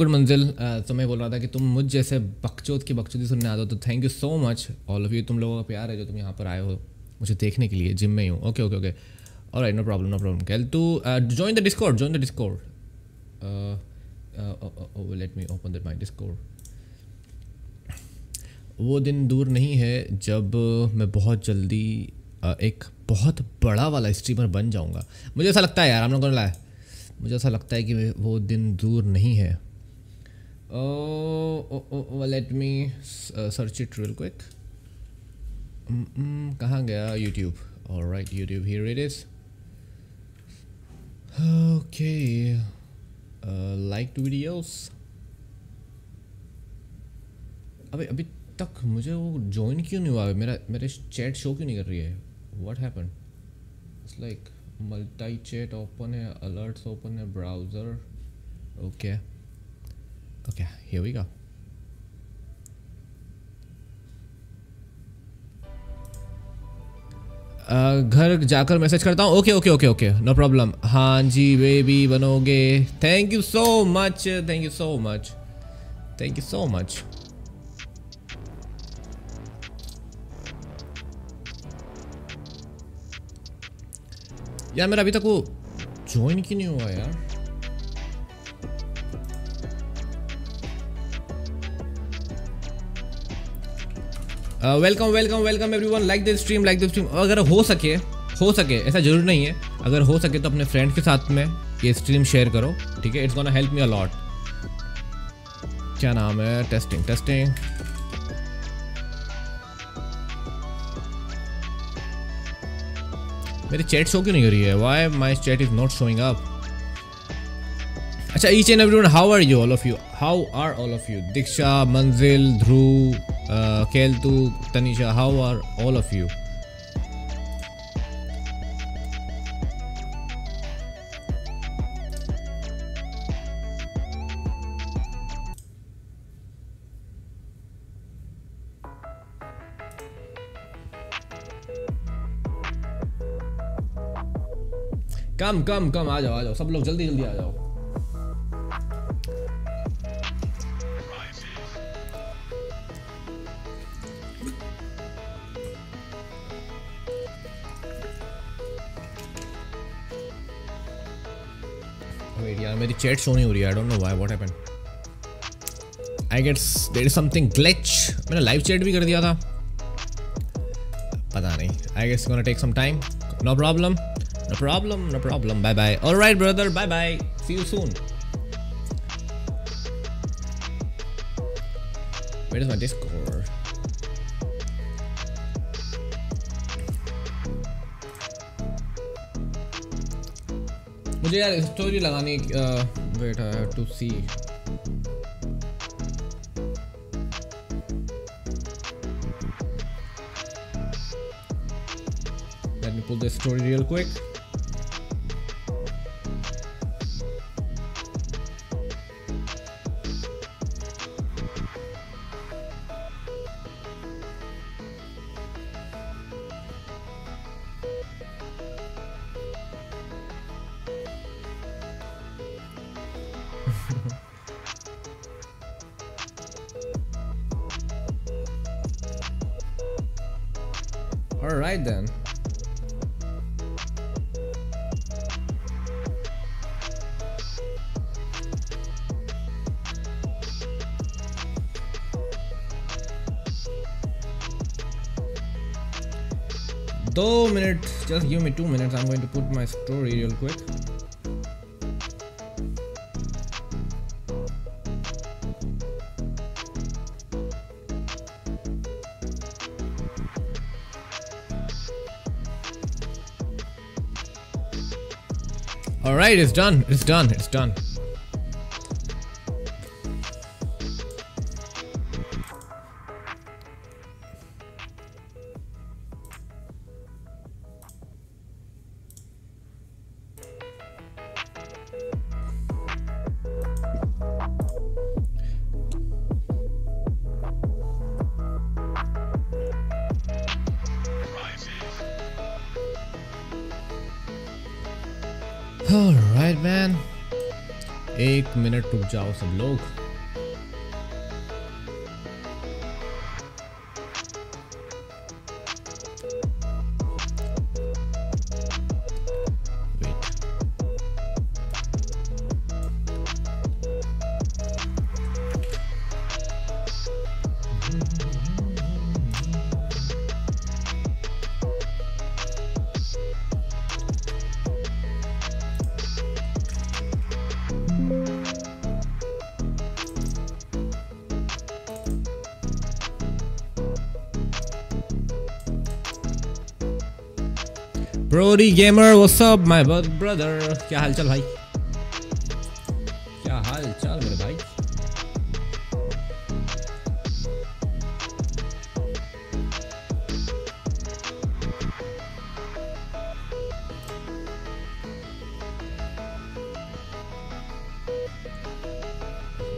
Good मंजिल तो मैं बोल रहा था कि तुम मुझ जैसे बकचोद की बकचोदी सुनने आते हो तो thank you so much all of you तुम लोगों का प्यार है जो तुम यहाँ पर आए हो मुझे देखने के लिए जिम में ही हूँ। ओके ओके ओके और no problem no problem cal to join the Discord join the Discord let me open that my Discord वो दिन दूर नहीं है जब मैं बहुत जल्दी uh, एक बहुत बड़ा वाला स्ट्रीमर बन जाऊँगा। मुझे ऐसा लगता है यार हम लोगों ने लाया मुझे ऐसा लगता है कि वो दिन दूर नहीं है। Oh, oh, oh, oh, let me uh, search it real quick. mm -mm, कहाँ गया YouTube? All right, YouTube. Here it is. Okay. Uh, liked videos. अबे अभी तक मुझे वो ज्वाइन क्यों नहीं हुआ मेरा मेरे चैट शो क्यों नहीं कर रही है what happen it's like multi chat open है अलर्ट्स ओपन है browser okay okay. Okay, here we go. घर जाकर मैसेज करता हूँ? Okay okay okay okay no problem हाँ जी बेबी बनोगे. Thank you so much thank you so much thank you so much यार मेरा अभी तक वो ज्वाइन क्यों नहीं हुआ यार? Welcome welcome welcome everyone like the stream like the stream अगर हो सके हो सके, ऐसा ज़रूर नहीं है। अगर हो सके तो अपने फ्रेंड के साथ में ये स्ट्रीम शेयर करो, ठीक है? It's gonna help me a lot क्या नाम है? टेस्टिंग टेस्टिंग मेरी चैट शो क्यों नहीं हो रही है? Why my chat is not showing up अच्छा each and everyone how are you all of you how are all of you Diksha Manzil Dhruv Keltu, Tanisha, how are all of you? Come come come आ जाओ आ जाओ सब लोग जल्दी जल्दी आ जाओ। चैट शो नहीं हो रही है I don't know why what happened I guess there is something glitch मैंने लाइव चैट भी कर दिया था पता नहीं I guess gonna take some time no problem no problem no problem bye bye alright brother bye bye see you soon Where is my Discord? मुझे यार story लगानी wait I have to see Let me pull the story real quick. Two minutes. I'm going to put my story real quick. Alright, it's done. It's done. It's done. Minute रुक जाओ सब लोग Brody Gamer, what's up, my brother? क्या हाल चाल भाई क्या हाल चाल मेरे भाई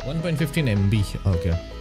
One point fifteen MB. Okay. Okay,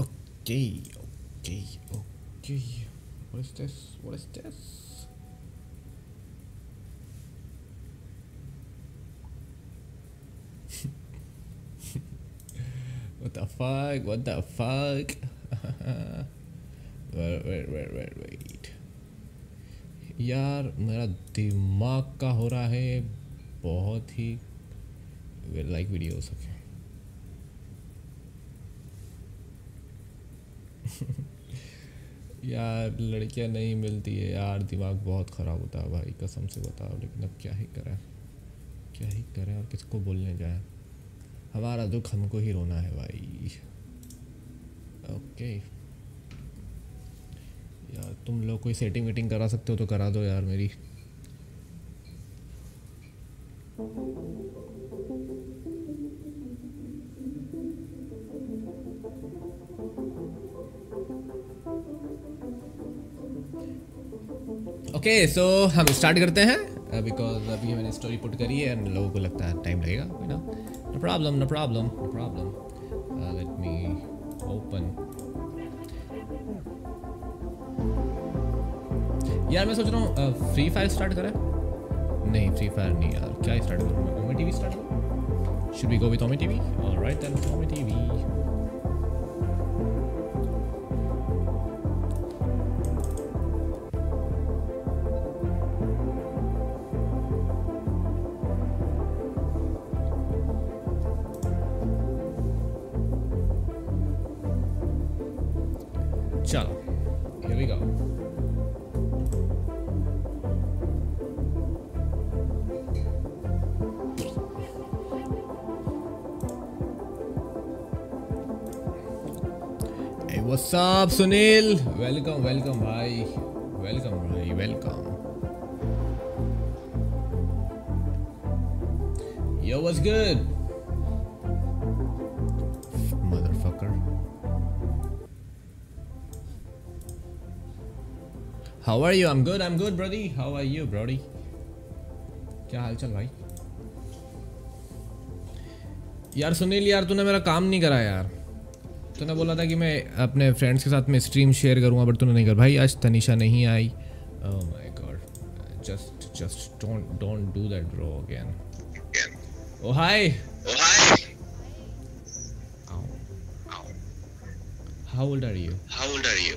Okay, okay, okay. What is this? What is this? what the fuck? What the fuck? wait, wait, wait, wait, wait. यार मेरा दिमाग का हो रहा है बहुत ही लाइक वीडियो सके यार, लड़कियाँ नहीं मिलती है यार। दिमाग बहुत ख़राब होता है भाई, कसम से बताओ। लेकिन अब क्या ही करें? क्या ही करें और किसको बोलने जाए? हमारा दुख हमको ही रोना है भाई। ओके यार, तुम लोग कोई सेटिंग वेटिंग करा सकते हो तो करा दो यार मेरी। ओके okay, सो so हम स्टार्ट करते हैं। बिकॉज़ uh, अभी मैंने स्टोरी पुट करी है एंड लोगों को लगता है टाइम लगेगा ना no problem no problem no problem let me open यार मैं सोच रहा हूँ फ्री फायर स्टार्ट करें। नहीं फ्री फायर नहीं यार क्या स्टार्ट करूँ? मैं ओमी टीवी स्टार्ट करूँ? Should be go with Ome TV alright then Ome TV What's what's up Sunil welcome welcome भाई वेलकम भाई welcome yo was good motherfucker how are you I am good I am good brody how are you brody क्या हालचाल भाई? यार, सुनील यार, तूने मेरा काम नहीं करा यार। तूने बोला था कि मैं अपने फ्रेंड्स के साथ में स्ट्रीम शेयर करूँगा बट तूने नहीं कर। भाई आज तनिषा नहीं आई। ओह my god just just don't don't do that bro again oh hi oh hi how old How old are you? How old are you?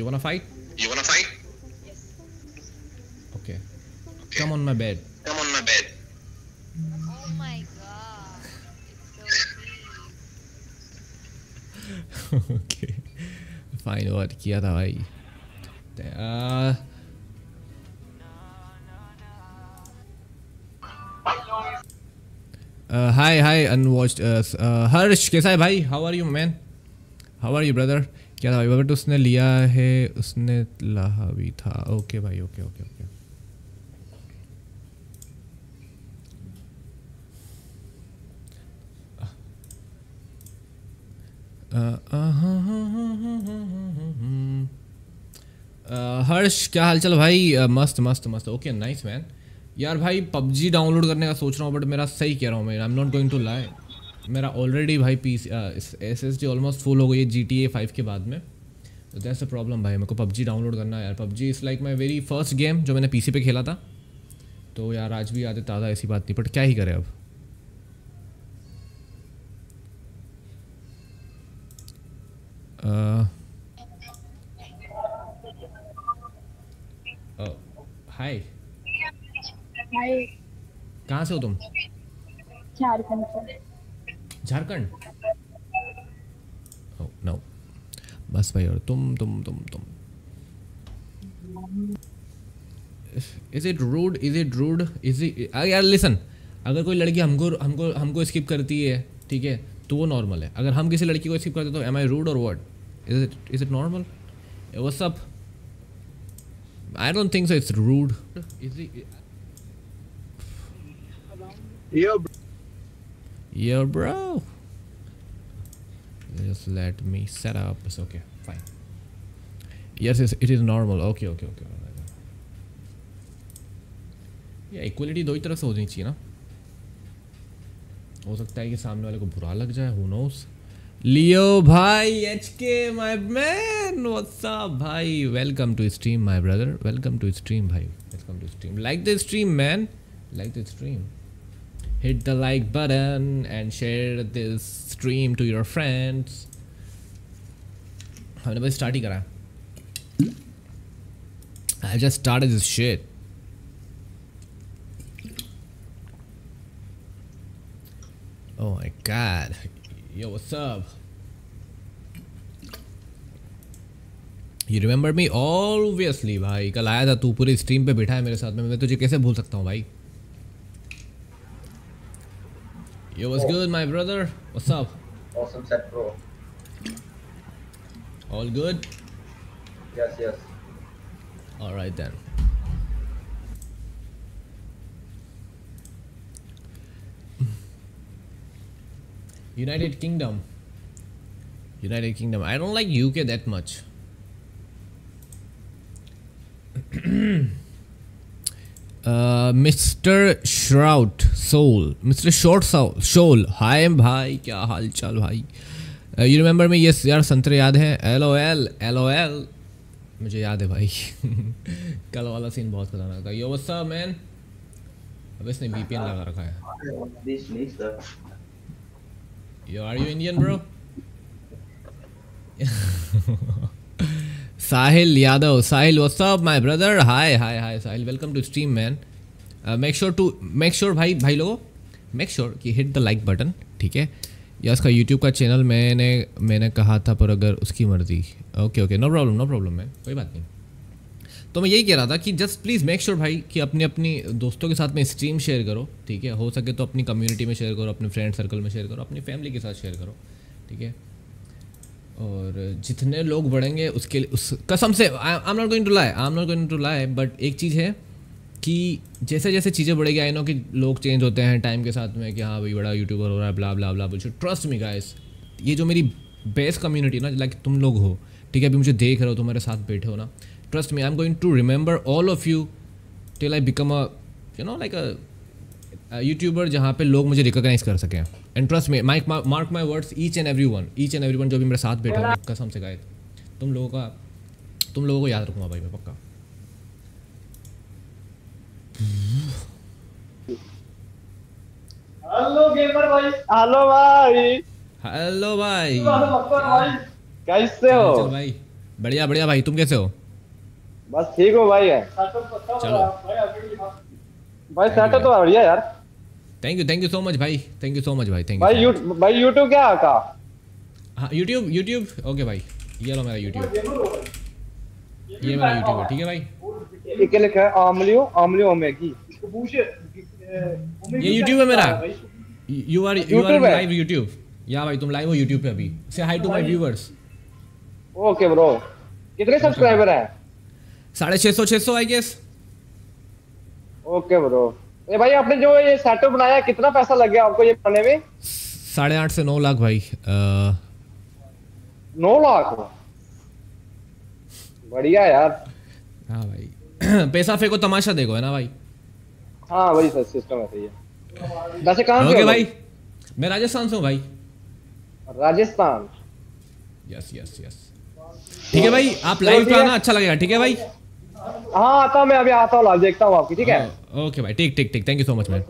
You wanna fight? You wanna fight? Yes. Okay. Okay. Come on my bed. Come on my bed. Oh my god. It's so deep. okay. Fine. What किया था भाई? Uh, uh, hi, hi, unwatched. Uh, uh, हर्ष कैसा है भाई? How are you, man? How are you, brother? क्या था? But उसने लिया है, उसने लाहा भी था. ओके भाई, ओके, ओके, ओके. हर्ष क्या हाल हालचाल भाई uh, मस्त मस्त मस्त ओके नाइस मैन यार भाई पबजी डाउनलोड करने का सोच रहा हूँ बट मेरा सही कह रहा हूँ मैं I am not going to lie मेरा ऑलरेडी भाई P S S D almost full हो गई है जी टी ए फाइव के बाद में। तो दैट्स अ प्रॉब्लम भाई मेरे को पबजी डाउनलोड करना है यार। PUBG is like my very first game जो मैंने पी सी पे खेला था। तो यार आज भी यादें ताज़ा ऐसी बात नहीं बट क्या ही करें अब। हाय हाय कहाँ से हो तुम? झारखंड से। झारखंड। Oh, no. बस भाई और तुम तुम तुम तुम। Is it rude is it rude is it यार लिसन अगर कोई लड़की हमको हमको हमको स्किप करती है ठीक है तो वो नॉर्मल है। अगर हम किसी लड़की को स्किप करते तो एम आई रूड और word is it is it normal वो सब I don't think so it's rude is it Yeah, bro. Yeah, bro. Just let me set up. It's okay. Fine. Yes, it's, it is normal. Okay, okay, okay. ये equality दो ही तरफ़ से होनी चाहिए ना हो सकता है कि सामने वाले को बुरा लग जाए हु नोस लियो भाई H K my man what's up भाई welcome to stream my brother welcome to stream भाई welcome to stream like the stream man like the stream hit the like button and share this stream to your friends हमने बस start ही करा I just started this shit Oh my god Yo what's up You remember me obviously भाई कल आया था तू पूरी stream पे बैठा है मेरे साथ में मैं तुझे कैसे भूल सकता हूँ भाई Yo, what's good, my brother? What's up? Awesome set, bro. All good? Yes, yes. All right then. United Kingdom. United Kingdom. I don't like UK that much. Mister श्राउट सोल मिस्टर शॉर्ट शोल हाय भाई क्या हाल चाल भाई you remember me yes यार संतरे याद हैं L O L L O L मुझे याद है, भाई। कल वाला सीन बहुत खतरनाक था। यो अप मैन अब इसने वीपीएन लगा रखा है। Yo are you Indian bro Sahil Yadav. Sahil up my brother hi hi hi Sahil. Welcome to stream man make sure to make sure भाई भाई लोगों मेक श्योर कि हिट द लाइक बटन ठीक है? या उसका यूट्यूब का channel मैंने मैंने कहा था पर अगर उसकी मर्ज़ी। Okay okay no problem no problem man कोई बात नहीं। तो मैं यही कह रहा था कि जस्ट प्लीज़ मेक श्योर भाई कि अपने, अपनी दोस्तों के साथ में स्ट्रीम शेयर करो, ठीक है? हो सके तो अपनी कम्युनिटी में शेयर करो, अपने फ्रेंड सर्कल में शेयर करो, अपनी फैमिली के साथ शेयर करो, ठीक है? और जितने लोग बढ़ेंगे उसके लिए, उस, कसम से I am not going to lie I am not going to lie but एक चीज़ है कि जैसे जैसे चीज़ें बढ़ेगी आई नो कि लोग चेंज होते हैं टाइम के साथ में कि हाँ भाई बड़ा यूट्यूबर हो रहा है ब्ला ब्ला ब्ला बोल ट्रस्ट मी गाइस ये जो मेरी बेस्ट कम्युनिटी ना लाइक तुम लोग हो, ठीक है, अभी मुझे देख रहे हो, तुम्हारे साथ बैठे हो ना trust me I am going to remember all of you till I become a you know like a YouTuber जहाँ पे लोग मुझे रिकॉग्नाइज कर सकें। And trust me mike mark my words each and every one each and every one जो भी मेरे साथ बैठे होंगे कसम से गायद तुम लोगों का तुम लोगों को याद रखूँगा भाई मैं पक्का। हेलो गेमर भाई। हेलो भाई। हेलो भाई। भाई। कैसे हो? भाई। बढ़िया बढ़िया भाई तुम कैसे हो? बस ठीक हो भाई। चलो। भाई सेट तो बढ़िया यार। Thank you thank you so much भाई थैंक यू सो मच भाई थैंक यू यू भाई यूट्यूब क्या का? हाँ यूट्यूब यूट्यूब ओके भाई ये लो मेरा यूट्यूब ये मेरा यूट्यूब है ठीक है भाई ये क्या लिखा है आमलियो आमलियो ओमेगी। ये यूट्यूब है मेरा? You are you are live YouTube या भाई तुम लाइव हो यूट्यूब पे अभी. Say hi to my viewers okay bro कितने सब्सक्राइबर हैं? साढ़े छः सौ छः सौ आई गेस ओके ब्रो ए भाई आपने जो ये सेटअप बनाया कितना पैसा लग गया आपको ये बनाने में? साढ़े आठ से नौ लाख भाई अ, नौ लाख? बढ़िया यार। हाँ भाई। पैसा फेंको तमाशा देखो है ना भाई? हाँ वही सर सिस्टम ऐसे ही है। वैसे कहाँ से हो भाई? मैं राजस्थान से हूँ भाई। राजस्थान? यस यस यस ठीक है भाई आप लाइव पे आना अच्छा लगेगा ठीक है भाई? हाँ आता मैं अभी आता हूँ देखता हूँ आपकी ठीक है? ओके भाई ठीक ठीक ठीक thank you so much man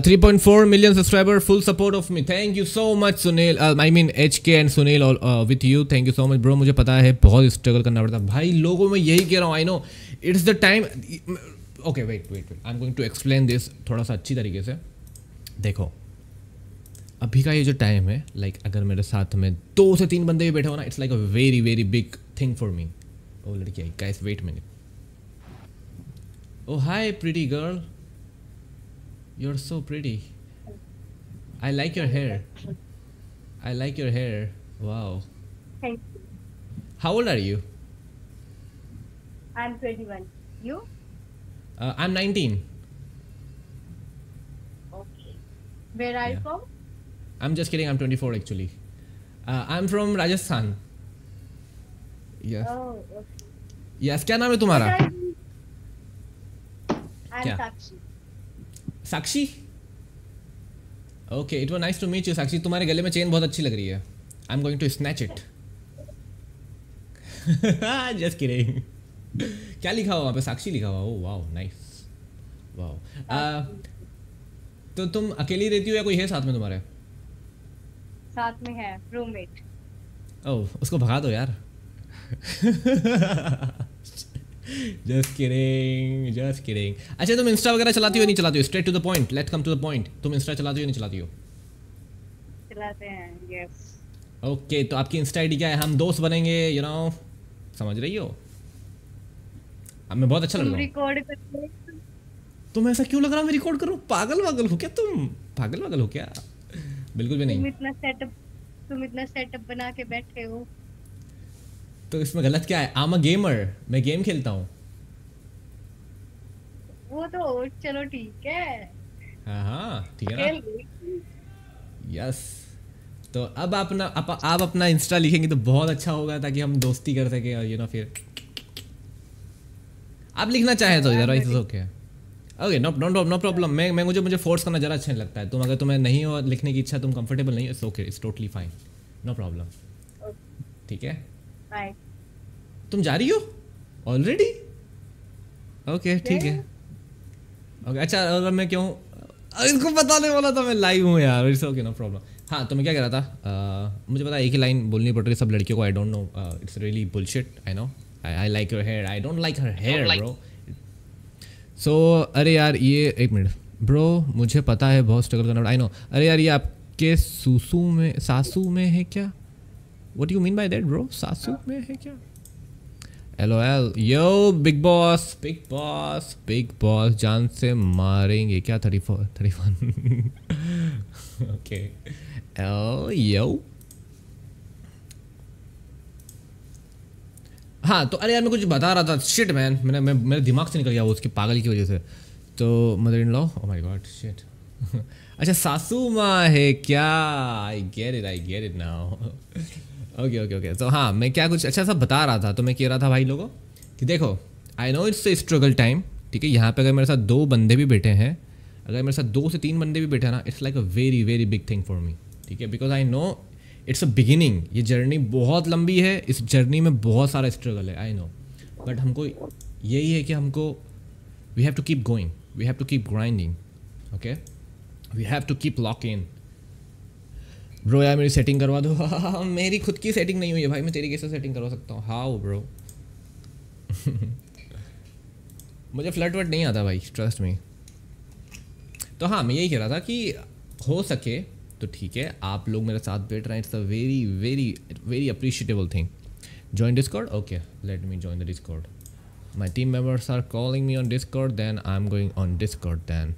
three point four million subscriber full support of me thank you so much Sunil I mean H K and Sunil with you thank you so much bro मुझे पता है बहुत struggle करना पड़ता है। भाई लोगों में यही कह रहा हूँ I know it's the time okay wait wait wait I am going to explain this थोड़ा सा अच्छी तरीके से। देखो अभी का ये जो टाइम है लाइक like, अगर मेरे साथ में दो से तीन बंदे भी बैठे हो ना it's like a very very big thing for me Oh, ladki. Guys, wait a minute. Oh, hi, pretty girl. You're so pretty. I like your hair. I like your hair. Wow. Thank you. How old are you? I'm 21. You? Uh, I'm 19. Okay. Where are you from? I'm just kidding. I'm 24 actually. Uh, I'm from Rajasthan. Yes. Oh, okay. Yes. क्या नाम है तुम्हारा? क्या? Sakshi okay it was nice to meet you Sakshi तुम्हारे गले में chain बहुत अच्छी लग रही है. I am going to snatch it just kidding क्या लिखा हुआ वहाँ पे? साक्षी लिखा हुआ। ओ वाओ नाइस वाओ तो तुम अकेली रहती हो या कोई है साथ में तुम्हारे? साथ में है रूममेट ओह उसको भगा दो यार. जस्ट किडिंग जस्ट किडिंग अच्छा तुम इंस्टा वगैरह चलाती हो नहीं चलाती हो? Straight to the point let's come to the point तुम इंस्टा चलाती हो नहीं चलाती हो? चलाते हैं यस ओके तो आपकी इंस्टा आईडी क्या है? हम दोस्त बनेंगे यू you नो know, समझ रही हो? अब मैं बहुत अच्छा लग रहा हूँ। तुम ऐसा क्यों लग रहा है? मैं रिकॉर्ड करूँ? पागल वागल हो क्या तुम? पागल वागल हो क्या? बिल्कुल भी तुम नहीं। इतना सेटअप तुम इतना सेटअप बना के बैठे हो। तो इसमें गलत क्या है? आम अ गेमर मैं गेम खेलता हूँ। वो तो चलो ठीक है। हाँ हाँ ठीक है ना? यस तो अब अपना आप, आप अपना इंस्टा लिखेंगे तो बहुत अच्छा होगा ताकि हम दोस्ती कर सके और यू नो फिर आप लिखना चाहें तो इधर is okay okay no no no problem मैं मैं मुझे मुझे फोर्स करना ज़रा अच्छा नहीं लगता है। तुम अगर तुम्हें नहीं हो लिखने की इच्छा तुम कंफर्टेबल नहीं हो it's okay it's totally fine no problem ठीक है? बाय तुम जा रही हो? ऑलरेडी ओके ठीक है। ओके अच्छा और मैं क्यों इसको बताने वाला था मैं लाइव हूँ यार इट्स ओके नो प्रॉब्लम हाँ तो मैं क्या कह रहा था uh, मुझे पता है एक ही लाइन बोलनी पड़ रही सब लड़कियों को I don't know it's really bullshit I know I like your hair I don't like her hair bro so अरे यार ये एक मिनट ब्रो मुझे पता है बहुत स्ट्रगल करना आई नो अरे यार ये आपके सूसू में सासू में है क्या? What you mean by that bro सासू में है क्या? LOL yo big boss big boss big boss जान से मारेंगे। क्या thirty four thirty one? Okay L yo हाँ तो अरे यार मैं कुछ बता रहा था। शिट मैन मैंने मैं मेरे दिमाग से निकल गया वो उसकी पागल की वजह से। तो mother in law oh my God shit अच्छा सासू माँ है क्या? I get it I get it now okay okay okay तो हाँ मैं क्या कुछ अच्छा सा बता रहा था तो मैं कह रहा था भाई लोगों, कि देखो I know it's struggle time ठीक है? यहाँ पे अगर मेरे साथ दो बंदे भी बैठे हैं, अगर मेरे साथ दो से तीन बंदे भी बैठे हैं ना it's like a very very big thing for me ठीक है? Because I know it's a beginning ये जर्नी बहुत लंबी है, इस जर्नी में बहुत सारा स्ट्रगल है आई नो बट हमको यही है कि हमको we have to keep going we have to keep grinding okay we have to keep lock in bro यार, मेरी सेटिंग करवा दो। मेरी खुद की सेटिंग नहीं हुई है, भाई, मैं तेरी कैसे सेटिंग करवा सकता हूँ? हाउ ब्रो मुझे फ्लड वर्ड नहीं आता, भाई ट्रस्ट में तो हाँ मैं यही कह रहा था कि हो सके तो ठीक है, आप लोग मेरे साथ बैठ रहे हैं। It's a very very very appreciatable thing join discord? Okay, let me join the discord. My team members are calling me on discord, then i'm going on discord then.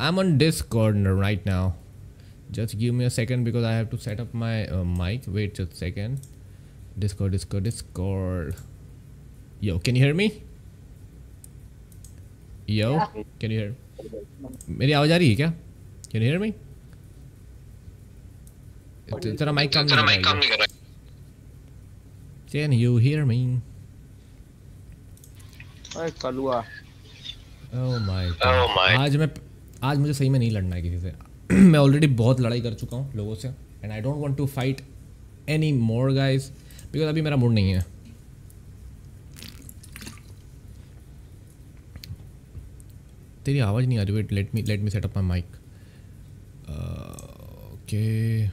I'm on discord n- right now. just give me a second because i have to set up my uh, mic wait just a second discord discord discord yo can you hear me yo can you hear मेरी आवाज आ रही है क्या can you hear me तेरा mic काम तेरा नहीं माइक कर काम रहा नहीं कर रहा Can you hear me? अरे कलुआ Oh my Oh God. my. आज मैं आज मुझे सही में नहीं लड़ना है किसी से मैं ऑलरेडी बहुत लड़ाई कर चुका हूँ लोगों से and I don't want to fight anymore guys because अभी मेरा मूड नहीं है। तेरी आवाज़ नहीं आ रही wait let me let me set up my mic okay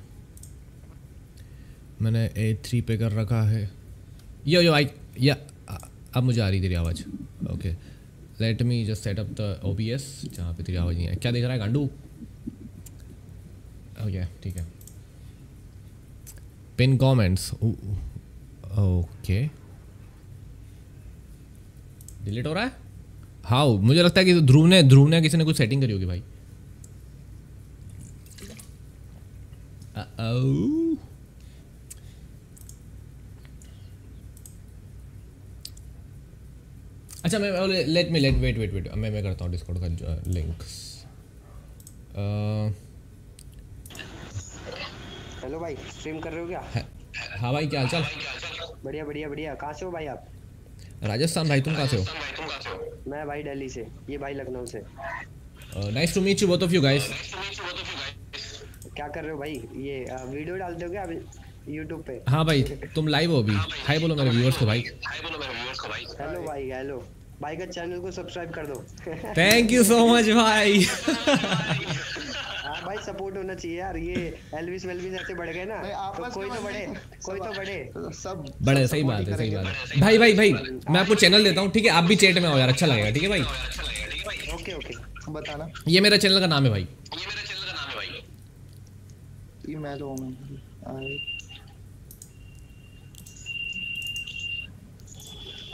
मैंने ए थ्री पे कर रखा है। यो यो आई या अब मुझे आ रही तेरी आवाज़। Okay let me just set up the O B S जहाँ पे तेरी आवाज़ नहीं है क्या देख रहा है, गांडू? ओके ठीक है। पिन कमेंट्स ओके डिलीट हो रहा है? हाउ मुझे लगता है कि ध्रुव ने ध्रुव ने किसी ने कुछ सेटिंग करी होगी भाई। अच्छा मैं let me let wait wait wait मैं मैं करता हूँ डिस्कॉर्ड का लिंक्स हेलो भाई स्ट्रीम कर रहे हो क्या? हाँ भाई क्या हालचाल? बढ़िया बढ़िया बढ़िया। कहाँ से हो भाई आप? राजस्थान भाई तुम कहाँ से हो? मैं भाई दिल्ली से ये भाई लखनऊ से। Nice to meet you both of you guys क्या कर रहे हो भाई? ये वीडियो डालते हो क्या अभी? यूट्यूब पे? हाँ भाई तुम लाइव हो अभी। हाय बोलो मेरे व्यूअर्स को भाई। हेलो भाई हेलो भाई का चैनल को सब्सक्राइब कर दो। थैंक यू सो मच भाई। भाई सपोर्ट होना चाहिए यार ये एलविस वेलविस ऐसे बढ़ गए ना तो कोई तो बढ़े कोई तो बढ़े। सब बड़े सही बात है सही बात है। भाई भाई भाई मैं आपको चैनल देता हूँ ठीक है? आप भी चैट में आओ यार अच्छा लगेगा ठीक है भाई? ओके ओके बताना। ये मेरा चैनल का नाम है भाई। कि मैं तो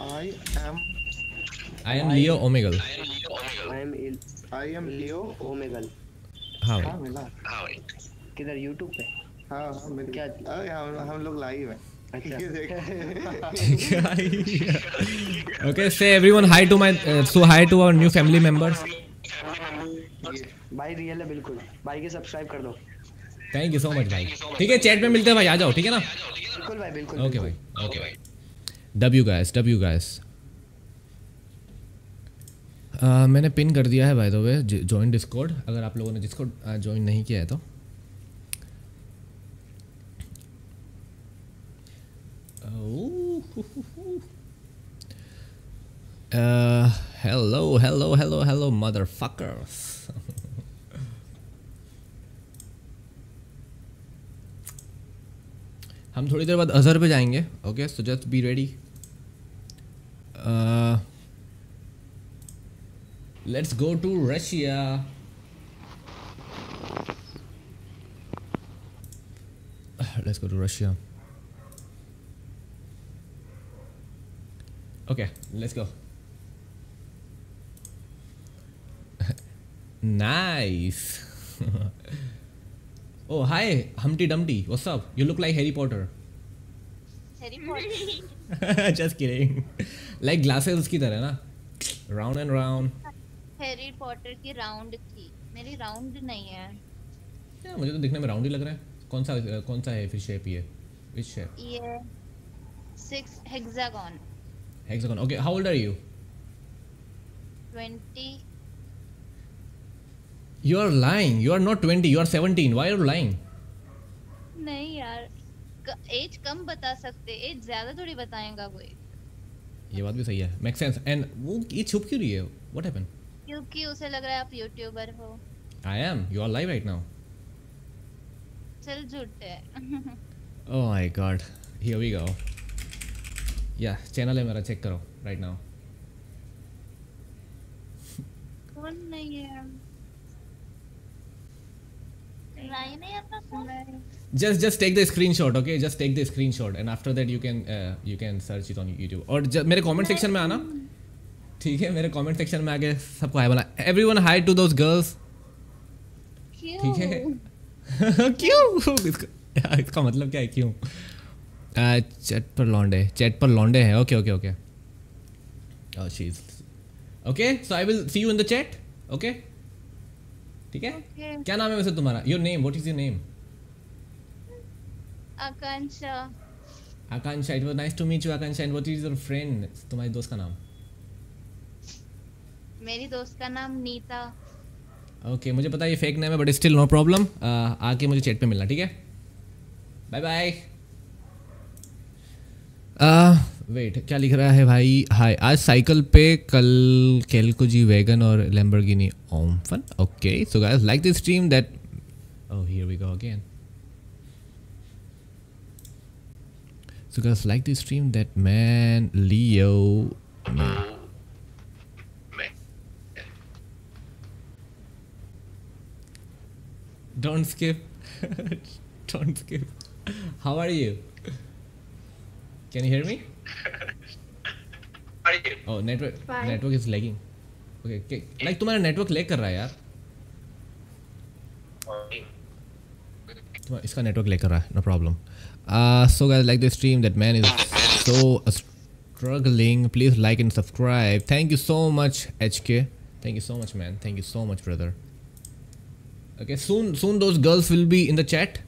I. Am. I am Leo Omegle I am Leo Omegle I am Leo Omegle हाँ। हाँ भाई। किधर यूट्यूब पे? हाँ हाँ क्या? अरे हम हम लोग लाइव हैं। ये देख। Okay say everyone hi to my so hi to our new family members. भाई रियल है बिल्कुल। भाई के सब्सक्राइब कर दो। थैंक यू सो मच भाई। ठीक है चैट में मिलते हैं भाई आ जाओ ठीक है ना? बिल्कुल भाई बिल्कुल ओके भाई। ओके भाई। डब्ल्यू गाइस डब्ल्यू गाइस मैंने पिन कर दिया है by the way join Discord अगर आप लोगों ने डिस्कॉर्ड ज्वाइन नहीं किया है तो। Hello hello hello hello motherfuckers हम थोड़ी देर बाद अजहर पे जाएँगे okay so just be ready let's go to Russia let's go to Russia okay let's go nice oh hi humpty dumpty what's up you look like harry potter Harry Potter just kidding like glasses उसकी तरह ना round and round Harry Potter की round थी मेरी round नहीं है। yeah, मुझे तो दिखने में राउंड ही लग रहा है। कौन सा कौन सा है फिर शेप ये? Which shape. ये six hexagon hexagon okay how old are you? 20 You are lying. You are not 20. You are 17. Why are you lying? नहीं यार एज कम बता सकते एज ज़्यादा थोड़ी बताएगा कोई। ये बात भी सही है मेक सेंस एंड वो ये छुप क्यों रही है? व्हाट हैपन क्योंकि उसे लग रहा है आप यूट्यूबर हो I am you are live right now चल झूठे ओह my God here we go या चैनल है मेरा चेक करो राइट नाउ कौन नहीं है है just just take the screenshot okay just take the screenshot and after that you can uh, you can search it on youtube और ज- मेरे comment section में आना ठीक है मेरे comment सेक्शन में आके सबको हाय बोला। Everyone hi to those girls ठीक है। क्यों? इसका इसका मतलब क्या है? क्यों? चैट पर लौंडे। चैट पर लौंडे हैं। Okay okay okay oh she's okay so i will see you in the chat. Okay? ठीक है? Okay. क्या नाम है वैसे तुम्हारा? Your name what is your name? Akanksha. Akanksha it was nice to meet you Akanksha. And what is your friend तुम्हारी दोस्त का नाम? मेरी दोस्त का नाम नीता। ओके मुझे पता ये फेक नेम है बट स्टिल नो प्रॉब्लम आके मुझे चैट पे मिलना ठीक है? बाय बाय वेट क्या लिख रहा है भाई? हाय आज साइकिल पे कल केल्को वैगन और Lamborghini ओमफन okay so guys like this stream that oh here we go again So guys, like this stream that man Leo. Don't skip. Don't skip. How are you? Can you hear me? How are you? Oh, network. Fine. Network is lagging. Okay, okay. Like तुम्हारा network lag कर रहा है यार. तुम्हारा इसका network lag कर रहा है. No problem. Uh, so guys, like the stream. That man is so uh, struggling. Please like and subscribe. Thank you so much, HK. Thank you so much, man. Thank you so much, brother. Okay, soon, soon those girls will be in the chat.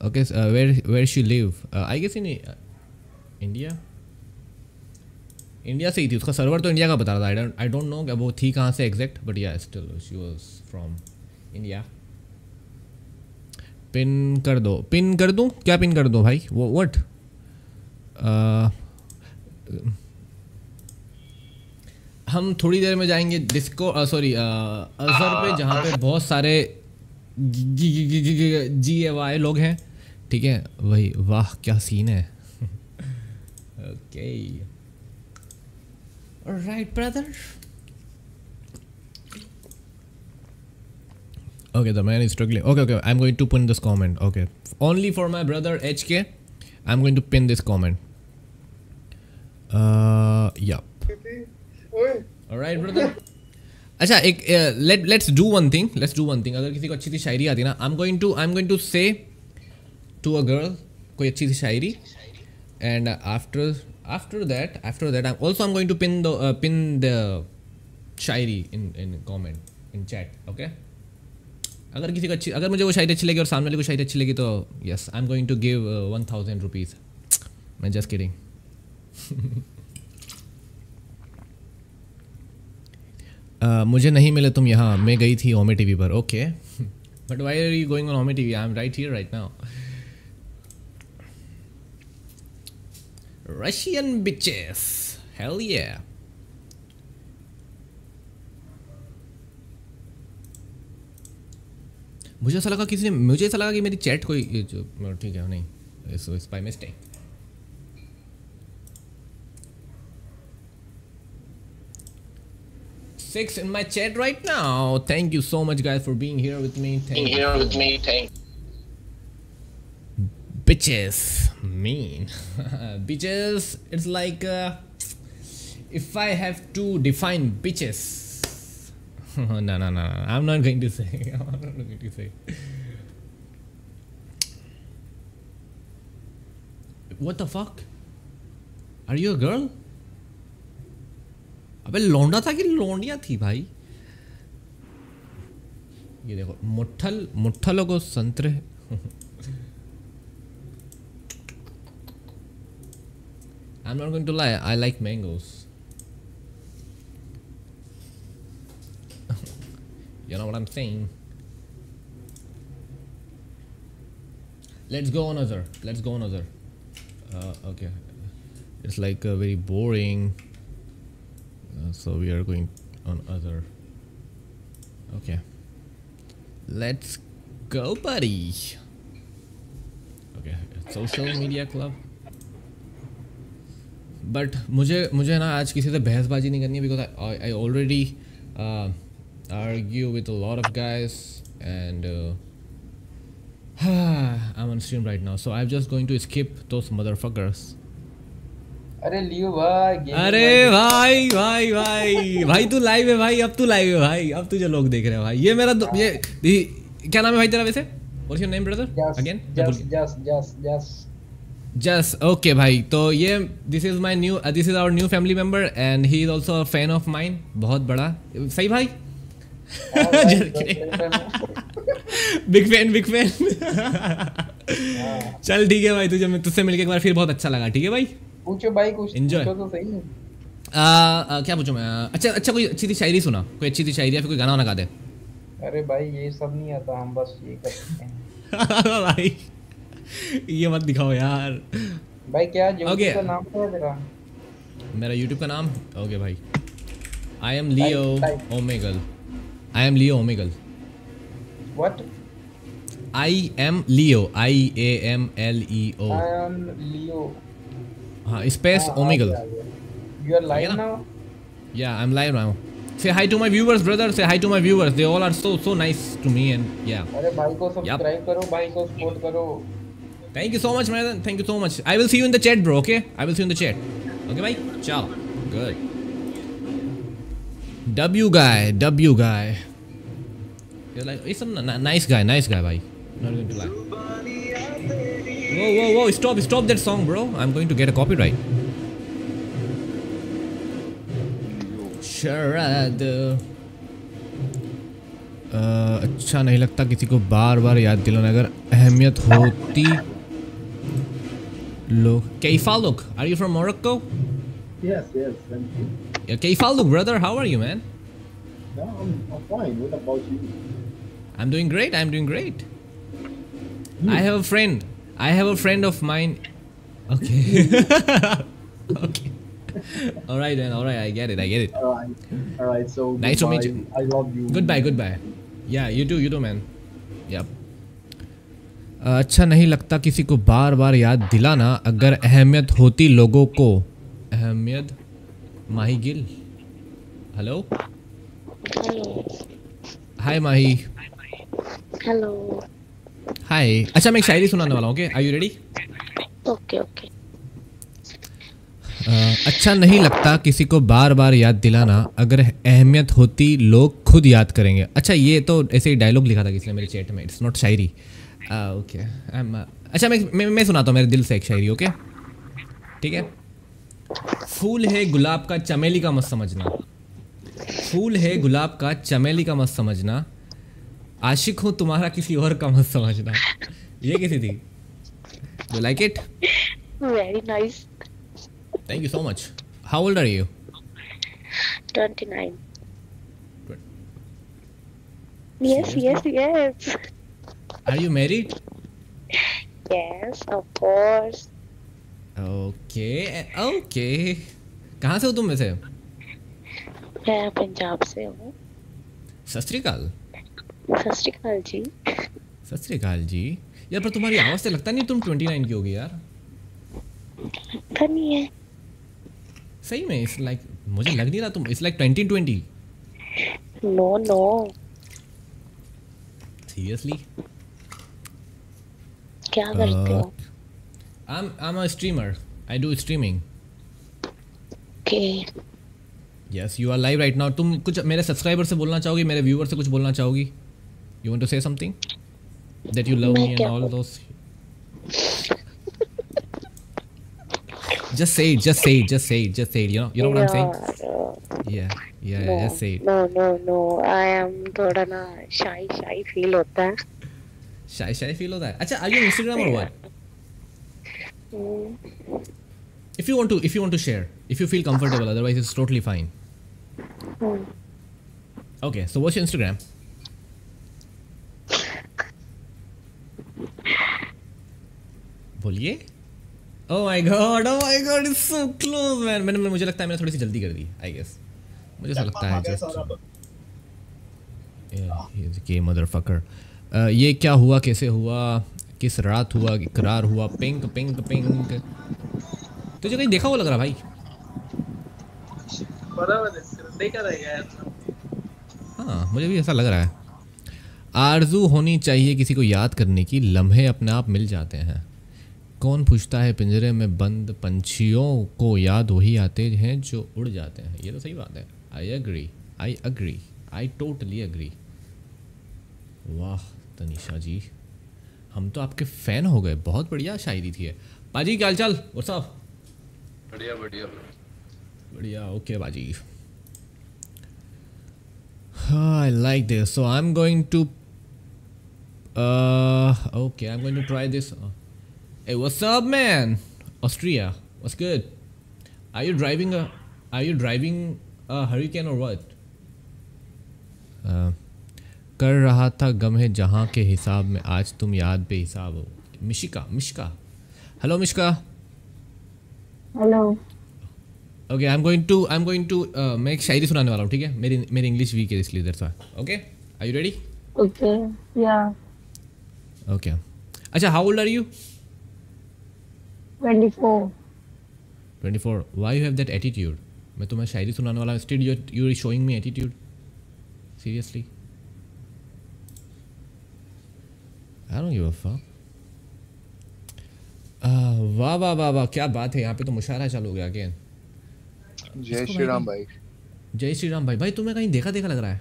Okay, so, uh, where where she live? Uh, I guess in uh, India. India से ही थी उसका server तो India का बता रहा था I don't I don't know वो थी कहाँ से exact but yeah still she was from India pin कर दो पिन कर दूँ क्या पिन कर दो भाई वो वट हम थोड़ी देर में जाएँगे डिस्को सॉरी अजहर पे जहाँ पे बहुत सारे जी ए वाई लोग हैं ठीक है वही वाह क्या सीन है okay right brother okay the man is struggling okay okay I am going to pin this comment okay only for my brother H K I am going to pin this comment yeah alright brother अच्छा एक let let's do one thing let's do one thing अगर किसी को अच्छी सी शायरी आती ना I am going to I am going to say to a girl कोई अच्छी सी शायरी and after after that after that I'm also I'm going to pin the uh, pin Shayari in in comment in chat okay अगर किसी को अच्छी अगर मुझे वो शायरी अच्छी लगी और सामने वाले को शायरी अच्छी लगी तो yes I am going to give one thousand rupees मैं जस्ट किडिंग मुझे नहीं मिले तुम यहाँ। मैं गई थी ओमे टीवी पर। Okay but why are you going on OmeTV I am right here right now Russian bitches. Hell yeah. मुझे ऐसा लगा किसी ने मुझे ऐसा लगा कि मेरी चैट कोई ठीक है, नहीं. So it's by mistake Six in my chat right now. Thank you so much, guys, for being here with me. Thank you. Here with me, thank bitches. Mean. Bitches it's like uh, if i have to define bitches. No no no no. I'm not going to say. I'm not going to say. What the fuck? Are you a girl अबे लौंडा था कि लौंडिया थी भाई ये देखो मुठल मुठलों को संतरे I'm not going to lie. I like mangoes. You know what I'm saying? Let's go another. Let's go another. Uh, okay. It's like uh, very boring. uh, so we are going on other okay let's go buddy okay social media club but मुझे मुझे ना आज किसी से बहसबाजी नहीं करनी है because I I already argue with a lot of guys and I'm on stream right now, so I'm just going to skip those motherfuckers. अरे लियो भाई अरे भाई। भाई भाई। भाई तू लाइव है भाई अब तू लाइव है भाई। अब तुझे लोग देख रहे हैं भाई। ये मेरा ये क्या नाम है भाई तेरा वैसे? What's your name brother again just, just, just, just. Just okay भाई। तो ये this is my new this is our new family member and he is also a fan of mine बहुत बड़ा। सही भाई? Big fan big fan. चल ठीक है भाई तुझे तुझसे मिलके एक बार फिर बहुत अच्छा लगा ठीक है भाई? पूछो भाई कुछ Enjoy. पूछो तो सही आ, आ, क्या पूछूँ मैं? अच्छा अच्छा कोई अच्छी सी शायरी सुना कोई अच्छी सी शायरी या फिर कोई गाना वाना गा दे। अरे भाई ये सब नहीं आता हम बस ये कर सकते हैं। भाई ये मत दिखाओ यार। भाई क्या जो Okay. का नाम क्या है तेरा? मेरा यूट्यूब का नाम? ओके okay भाई। I am Leo Omegle I am Leo Omegle what I am Leo I A M L E O I am Leo हाँ space Omegle you are live गया? Now Yeah, I'm live now. Say hi to my viewers, brother. Say hi to my viewers. They all are so so nice to me and yeah. अरे भाई को subscribe करो भाई को support करो Thank you so much, man. Thank you so much. I will see you in the chat, bro. Okay? I will see you in the chat. Okay, bye. Ciao. Good. W guy, W guy. You're like, some n- nice guy, nice guy, bhai. Not going to lie. Whoa, whoa, whoa! Stop, stop that song, bro. I'm going to get a copyright. शरद अ, अच्छा नहीं लगता किसी को बार बार याद दिलाना अगर अहमियत होती लोग कैफा look are you from Morocco Yes, yes, thank you. या कैफा look brother how are you man No, I'm, I'm fine. What about you? I am doing great I am doing great I have a friend I have a friend of mine okay okay Alright then, alright, I get it, I get it. All right, all right. So Nice goodbye. to meet goodbye. I love you. Goodbye, goodbye. Yeah, you too, you too, man. Yep. Uh, अच्छा नहीं लगता किसी को बार बार याद दिलाना अगर अहमियत होती लोगों को अहमियत Mahi Gill hello hello hi Mahi hello hi अच्छा मैं एक शायरी सुनाने वाला हूँ okay are you ready okay okay अच्छा नहीं लगता किसी को बार बार याद दिलाना अगर अहमियत होती लोग खुद याद करेंगे। अच्छा ये तो ऐसे ही डायलॉग लिखा था किसी ने मेरे चैट में इट्स नॉट शायरी। ओके अच्छा मैं मैं, मैं सुनाता हूँ मेरे दिल से एक शायरी ओके ठीक है? फूल है गुलाब का चमेली का मत समझना। फूल है गुलाब का चमेली का मत समझना। आशिक हूँ तुम्हारा किसी और का मत समझना। ये कैसी थी? You like it very nice thank you so much how old are you 29 yes yes yes. Are you married yes of course. Okay okay कहाँ से हो तुम वैसे? मैं पंजाब से हूँ। सत श्री अकाल। सत श्री जी। सत श्री जी। यार पर तुम्हारी आवाज़ से लगता नहीं तुम 29 की होगी यार। लगता नहीं है। सही में इट्स लाइक मुझे लग नहीं रहा तुम it's like 2020 no no seriously क्या करते हो? I am I am a streamer I do streaming okay yes you are live right now तुम कुछ मेरे सब्सक्राइबर से बोलना चाहोगी मेरे व्यूअर से कुछ बोलना चाहोगी? you want to say something that you love मैं मी एंड क्या all those just say it just say it just say it just say it you know you know what i'm saying yeah yeah no just say it no no no I am थोड़ा ना शाई शाई feel होता है shy shy feel होता है अच्छा are you on instagram or what hmm, if you want to if you want to share if you feel comfortable otherwise it's totally fine hmm, okay so what's your instagram बोलिए? ओह my God oh my God it's so close man मैंने मुझे लगता है मैंने थोड़ी सी जल्दी कर दी I guess मुझे ऐसा लगता है जस्ट ये मदरफकर ये क्या हुआ कैसे हुआ किस रात हुआ इकरार हुआ पिंक पिंक पिंक तुझे कहीं देखा हुआ लग रहा भाई? देखा हाँ मुझे भी ऐसा लग रहा है। आरज़ू होनी चाहिए किसी को याद करने की लम्हे अपने आप मिल जाते हैं। कौन पूछता है पिंजरे में बंद पंछियों को याद वही आते हैं जो उड़ जाते हैं? ये तो सही बात है। I agree I agree I totally agree वाह तनिषा जी हम तो आपके फ़ैन हो गए। बहुत बढ़िया शायरी थी है पाजी क्या हाल चाल? और साहब? बढ़िया बढ़िया। बढ़िया ओके बाजी I like this. So I'm going to. Uh, okay, I'm going to try this. Uh, hey, what's up, man? Austria, what's good? Are you driving a? Are you driving a hurricane or what? Uh, कर रहा था गम है जहाँ के हिसाब में आज तुम याद पे हिसाब हो Mishika Mishka hello Mishka hello okay I am going to I am going to मैं एक शायरी सुनाने वाला हूँ ठीक है मेरी मेरी इंग्लिश वीक है इसलिए that's why okay are you ready okay या ओके अच्छा how old are you 24 24 why you have that attitude मैं तुम्हें शायरी सुनाने वाला still you you are showing me attitude seriously I don't give a fuck वाह वाह वाह वाह क्या बात है। यहाँ पे तो मुशायरा चालू हो गया अगेन जय श्री राम भाई जय श्री राम भाई। भाई तुम्हें कहीं देखा देखा लग रहा है?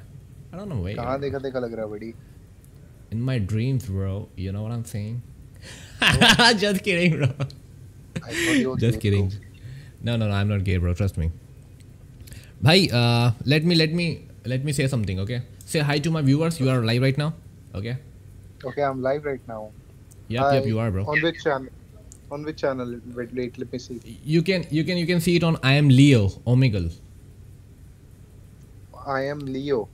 आई डोंट नो भाई। कहाँ देखा देखा लग रहा है बड़ी? In my dreams bro. You know what i'm saying? Just kidding bro. I thought you were just gay, kidding. no no no i'm not gay bro. Trust me. Bhai uh, let me let me let me say something okay? Say hi to my viewers. You are live right now okay? Okay, I'm live right now. yep yep you are bro. On which channel? On which channel? Wait, wait, let me see. you can you can you can see it on i am leo omegle. I am Leo.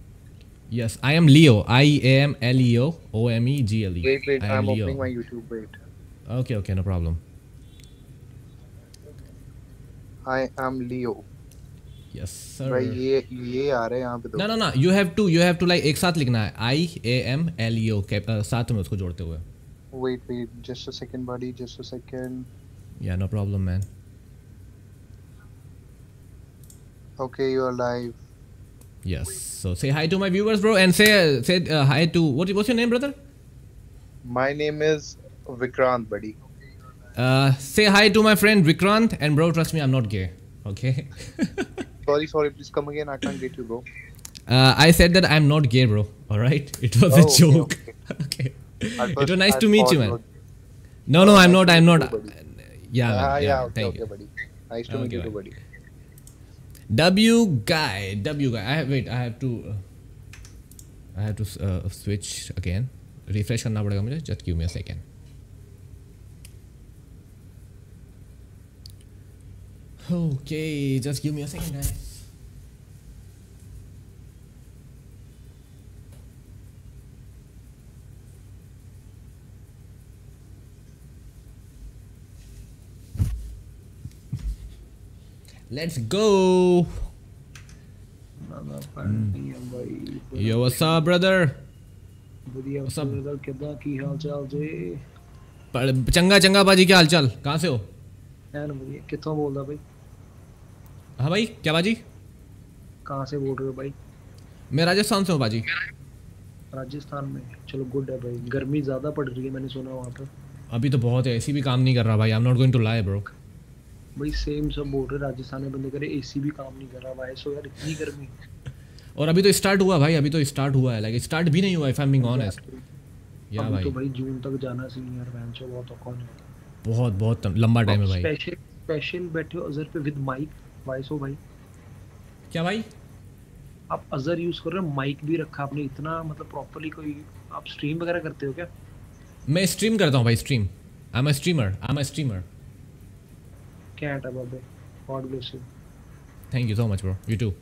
yes i am leo i am l e o o m e g l e Wait, wait, I am I'm Leo. opening my YouTube. Wait. okay okay no problem I am Leo. yes sir भाई ये ये आ रहे हैं यहाँ पे तो ना ना ना you have to you have to like एक साथ लिखना है आई ए एम एल ई ओ साथ में उसको जोड़ते हुए Wait, wait, just a second, buddy. Just a second. Yeah no problem man Okay, you are live. Yes. So say hi to my viewers, bro, and say say uh, hi to what what's your name, brother? My name is Vikrant, buddy. Uh, say hi to my friend Vikrant, and bro, trust me, I'm not gay. Okay. Sorry, sorry. Please come again. I can't get you, bro. Uh, I said that I'm not gay, bro. All right. It was Oh, a joke. okay. Okay. At It was nice I to meet you, man. No, no, I'm not. I'm not. Nice to meet you, buddy. Yeah, man. Ah, yeah. yeah, okay, thank okay, you. buddy. Nice to meet you, buddy. buddy. W guy, W guy. I have wait. I have to. Uh, I have to uh, switch again. Refresh करना पड़ेगा मुझे. Just give me a second. Okay, just give me a second, guys. Let's go. Yo, what's up, brother? ਵਧੀਆ What's up? Brother ਕਿੱਦਾਂ ਕੀ ਹਾਲ ਚਾਲ ਜੀ पर- चंगा चंगा बाजी क्या हाल चाल कहाँ से हो ਐਨ ਵਧੀਆ ਕਿੱਥੋਂ ਬੋਲਦਾ ਬਾਈ हाँ भाई क्या बाजी कहाँ से बोल रहे हो भाई मैं राजस्थान से हूँ बाजी राजस्थान में चलो गुड है भाई गर्मी ज़्यादा पड़ रही है मैंने सुना वहाँ पर अभी तो बहुत है एसी भी काम नहीं कर रहा भाई I am not going to lie bro भाई सेम सब बोल रहे राजस्थान में बंदे करे एसी भी काम नहीं कर रहा भाई सो यार इतनी गर्मी। और अभी तो स्टार्ट हुआ भाई अभी तो स्टार्ट हुआ है लाइक स्टार्ट भी नहीं हुआ if I am being honest या भाई तो भाई। जून तक जाना सी यार वैन से बहुत औखा है। बहुत बहुत लंबा टाइम है भाई। स्पेशल स्पेशल बैठे हो अजहर पे विद माइक वॉइस हो भाई। क्या भाई? आप अजहर यूज़ कर रहे हो माइक भी रखा आपने इतना मतलब प्रॉपर्ली कोई आप स्ट्रीम वगैरह करते हो क्या? मैं स्ट्रीम करता हूँ भाई stream I am a streamer I am a streamer क्या है बाबे God bless you thank you so much bro you too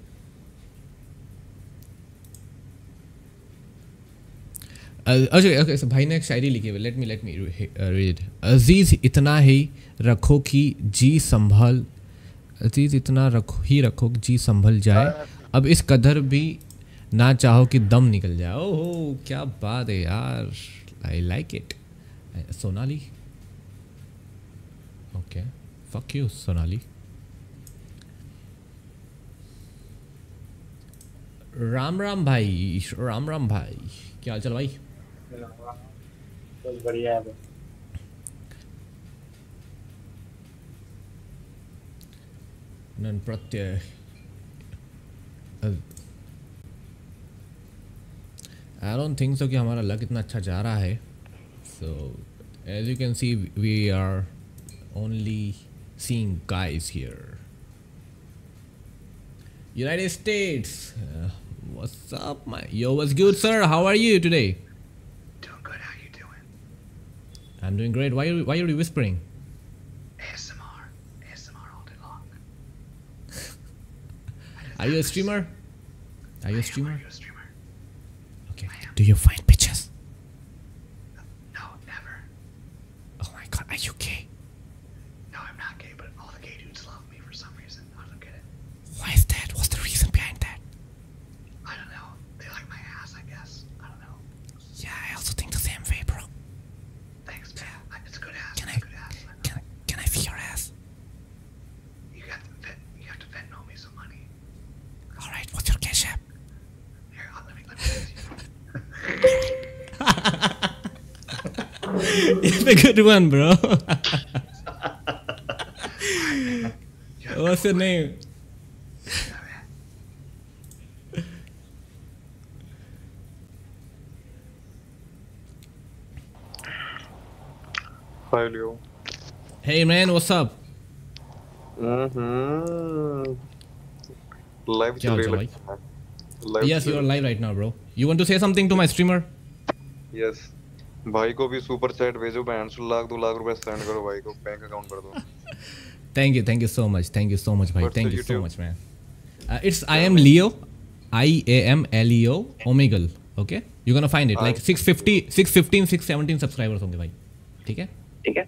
अच्छा ओके सो भाई ने एक शायरी लिखी है let me let me read अज़ीज़, इतना ही रखो कि जी संभल, अज़ीज़, इतना रखो, ही रखो कि जी संभल जाए। अब इस कदर भी ना चाहो कि दम निकल जाए। ओहो, क्या बात है यार। I like it Sonali? Fuck you Sonali Ram Ram भाई राम राम भाई क्या हाल चाल भाई? बस बढ़िया है। None Pratyaya. I don't think so कि हमारा लक इतना अच्छा जा रहा है। So as you can see we are only seeing guys here. United States. Uh, what's up, my yo? What's good, sir? How are you today? Doing good. How you doing? I'm doing great. Why are you, why are you whispering? ASMR, ASMR all day long. are you a streamer? Are you a streamer? Am, are you a streamer? Okay. Do you find? a good one, bro. What's your name? Hi, Leo. Hey man, what's up? Mm-hmm. Live क्या चल हाल रही चाल लगता है. Live Yes, चल you are live right now, bro. You want to say something to my streamer? रही- Yes. भाई को भी सुपर चैट भेजो बहन सुन लाख दो लाख रुपए सेंड करो भाई को बैंक अकाउंट कर दो। Thank you thank you so much thank you so much भाई thank you so much man it's I am Leo I A M L E O Omegle okay you gonna find it like 650 615 617 subscribers होंगे भाई ठीक है? ठीक है।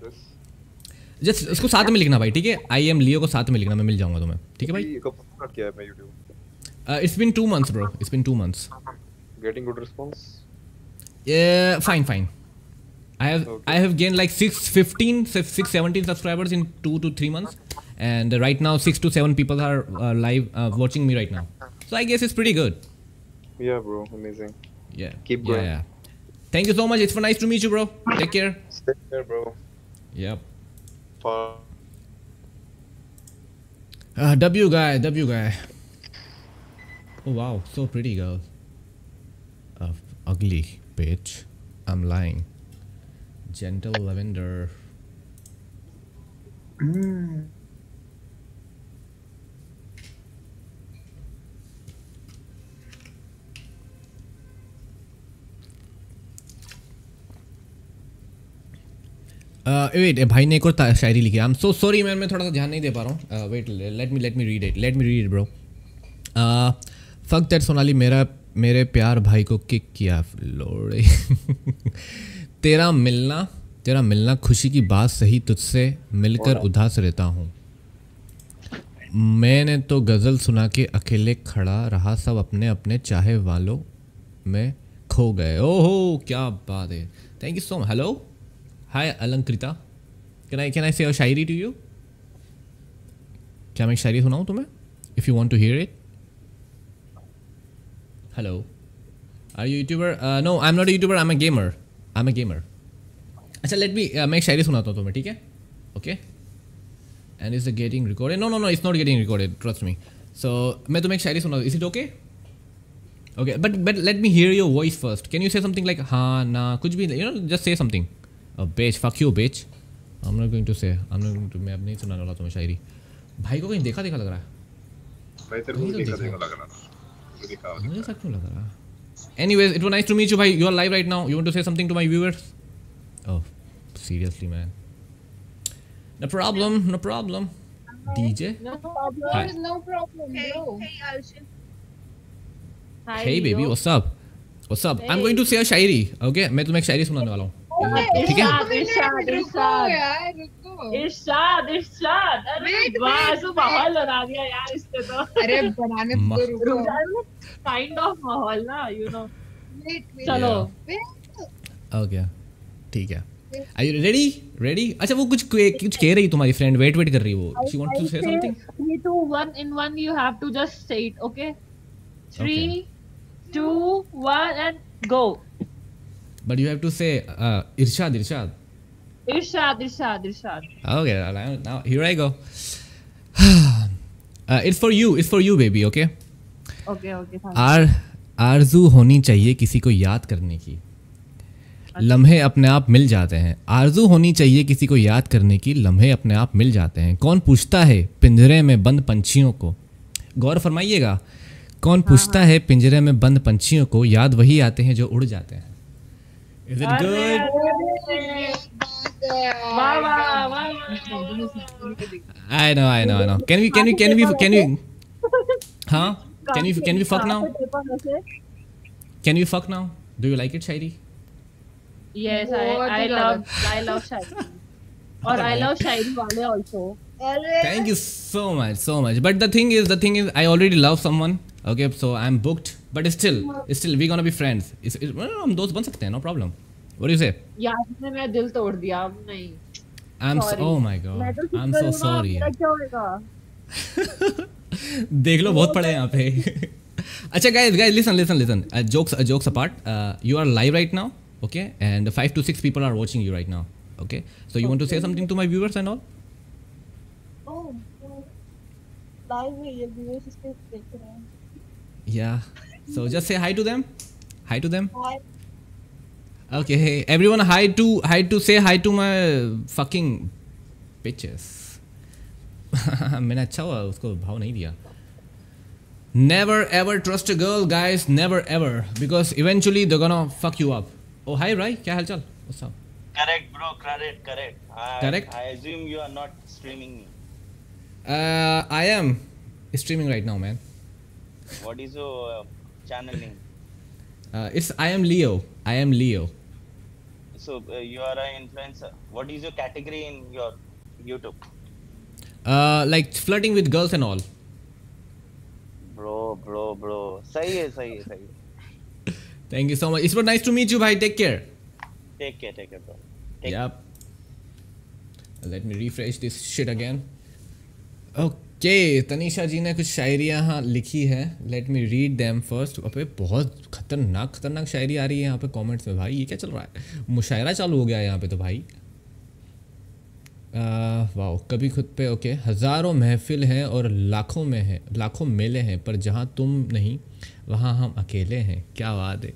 Just उसको साथ में लिखना भाई ठीक है? आई एम लियो को साथ में लिखना मैं मिल जाऊँगा तुम्हें ठीक है भाई? कट किया है मैं YouTube it's been 2 months bro it's been 2 months getting good response a fine fine I have okay. I have gained like 615 617 subscribers in 2 to 3 months and right now 6 to 7 people are uh, live uh, watching me right now. So I guess it's pretty good. Yeah, bro. Amazing. Yeah. Keep going. Yeah. Thank you so much. It's for nice to meet you, bro. Take care. Stay there, bro. Yep. Uh, w guy, W guy. Oh wow, so pretty girl. Uh, ugly bitch. I'm lying. Gentle lavender. Wait भाई ने एक और शायरी लिखी। I am so sorry man मैं थोड़ा सा ध्यान नहीं दे पा रहा हूँ। Wait let me let me read it let me read bro fuck that Sonali, मेरा मेरे प्यार भाई को किक किया लोड़े तेरा मिलना तेरा मिलना खुशी की बात सही तुझसे मिलकर उदास रहता हूँ। मैंने तो गज़ल सुना के अकेले खड़ा रहा सब अपने अपने चाहे वालों में खो गए। ओहो क्या बात है। Thank you so much hello hi Alankrita. Can I can I say Shayari to you क्या मैं शायरी सुनाऊँ तुम्हें? If you want to hear it hello are you YouTuber no I am not YouTuber I am a gamer I am a gamer अच्छा let me मैं एक शायरी सुनाता हूँ तुम्हें ठीक है? Okay and is getting recorded no no no it's not getting recorded trust me so मैं तुम्हें एक शायरी सुना is it okay okay but but let me hear your voice first can you say something like हाँ ना कुछ भी you know just say something bitch fuck you bitch I am not going to say I am not going to मैं अब नहीं सुनाने वाला तुम्हें शायरी. भाई को कहीं देखा देखा लग रहा है? भाई तेरे को देखा देखा। लग रहा देखा मुझे सच में लग रहा Anyways, it was nice to meet you, bhai. You are live right now. You want to say something to my viewers? Oh, seriously, man. No problem. No problem. DJ. No problem. Hi. No problem, bro. Hey, Arshit. Hi, Hey, baby. Leo. What's up? What's up? I'm going to say a Shayari okay मैं तुम्हें एक शायरी सुनाने वाला हूँ ठीक है इरशाद इरशाद अरे वाह माहौल बना दिया यार इसने तो अरे बनाने तो रुको काइंड ऑफ़ माहौल ना यू नो चलो ओके ठीक है Are you ready? Ready? अच्छा वो कुछ कुछ कह रही तुम्हारी फ्रेंड वेट वेट कर रही वो she wants to say something Three, two, one. In one, you have to just say it. Okay. Three, two, one, and go. but you have to say uh, Irshad Irshad Irshad, Irshad, Irshad. okay now- here I go. Uh, it's for you it's for you baby okay? Okay, okay. आर आरज़ू होनी चाहिए किसी को याद करने की। लम्हे अपने आप मिल जाते हैं। आरज़ू होनी चाहिए किसी को याद करने की लम्हे अपने आप मिल जाते हैं। कौन पूछता है पिंजरे में बंद पंछियों को? गौर फरमाइएगा कौन पूछता है। पिंजरे में बंद पंछियों को? याद वही आते हैं जो उड़ जाते हैं। Is it good वाह वाह वाह I know I know I know can we can we can we can we हाँ can we can we fuck now can we fuck now do you like it shayari Yes, I बहुत I he love ज्यादा। I love शायरी और I love शायरी वाले also. Thank you so much, so much. But the thing is, the thing is, I already love someone. Okay, so I'm booked. But still, still, we gonna be friends. It's, it's, well, हम दोस्त बन सकते हैं, no problem. What do you say? यार इसने मेरा दिल तोड़ दिया अब नहीं I'm so, oh my god, तो I'm so हूँ sorry. मेरा क्या होएगा देख लो बहुत पड़े हैं यहाँ पे. अच्छा listen, listen. Uh, jokes, uh, jokes apart. Uh, you are live right now, okay? And five to six people are watching you right now, okay? So you want to say something to my viewers and all? Live में ये viewers देख रहे हैं Yeah. So just say hi to them. Hi to them. Okay, hey, everyone, hi to hi to say hi to my fucking bitches. मैंने अच्छा हुआ उसको भाव नहीं दिया. Never ever trust a girl, guys. Never ever, because eventually they're gonna fuck you up. Oh, hi, Rai. क्या हालचाल? What's up? Correct, bro. Correct, correct. I, Correct? I assume you are not streaming me. Uh, I am streaming right now, man. What is your uh, channel name? Uh, it's I am Leo. I am Leo. so uh, you are an influencer. What is your category in your youtube? Uh, like flirting with girls and all. Bro bro bro. Sahi hai sahi hai sahi hai. thank you so much. It's been nice to meet you bhai. Take care. Take care take care bro. Take yep. Let me refresh this shit again. Okay. Okay Tanisha ji ने कुछ शायरियाँ यहाँ लिखी है। Let me read them first अबे बहुत खतरनाक खतरनाक शायरी आ रही है यहाँ पे कमेंट्स में भाई, ये क्या चल रहा है? मुशायरा चालू हो गया है यहाँ पे तो भाई। वाह कभी खुद पे ओके हज़ारों महफिल हैं और लाखों में हैं, लाखों मेले हैं, पर जहाँ तुम नहीं, वहाँ हम अकेले हैं। क्या बात है।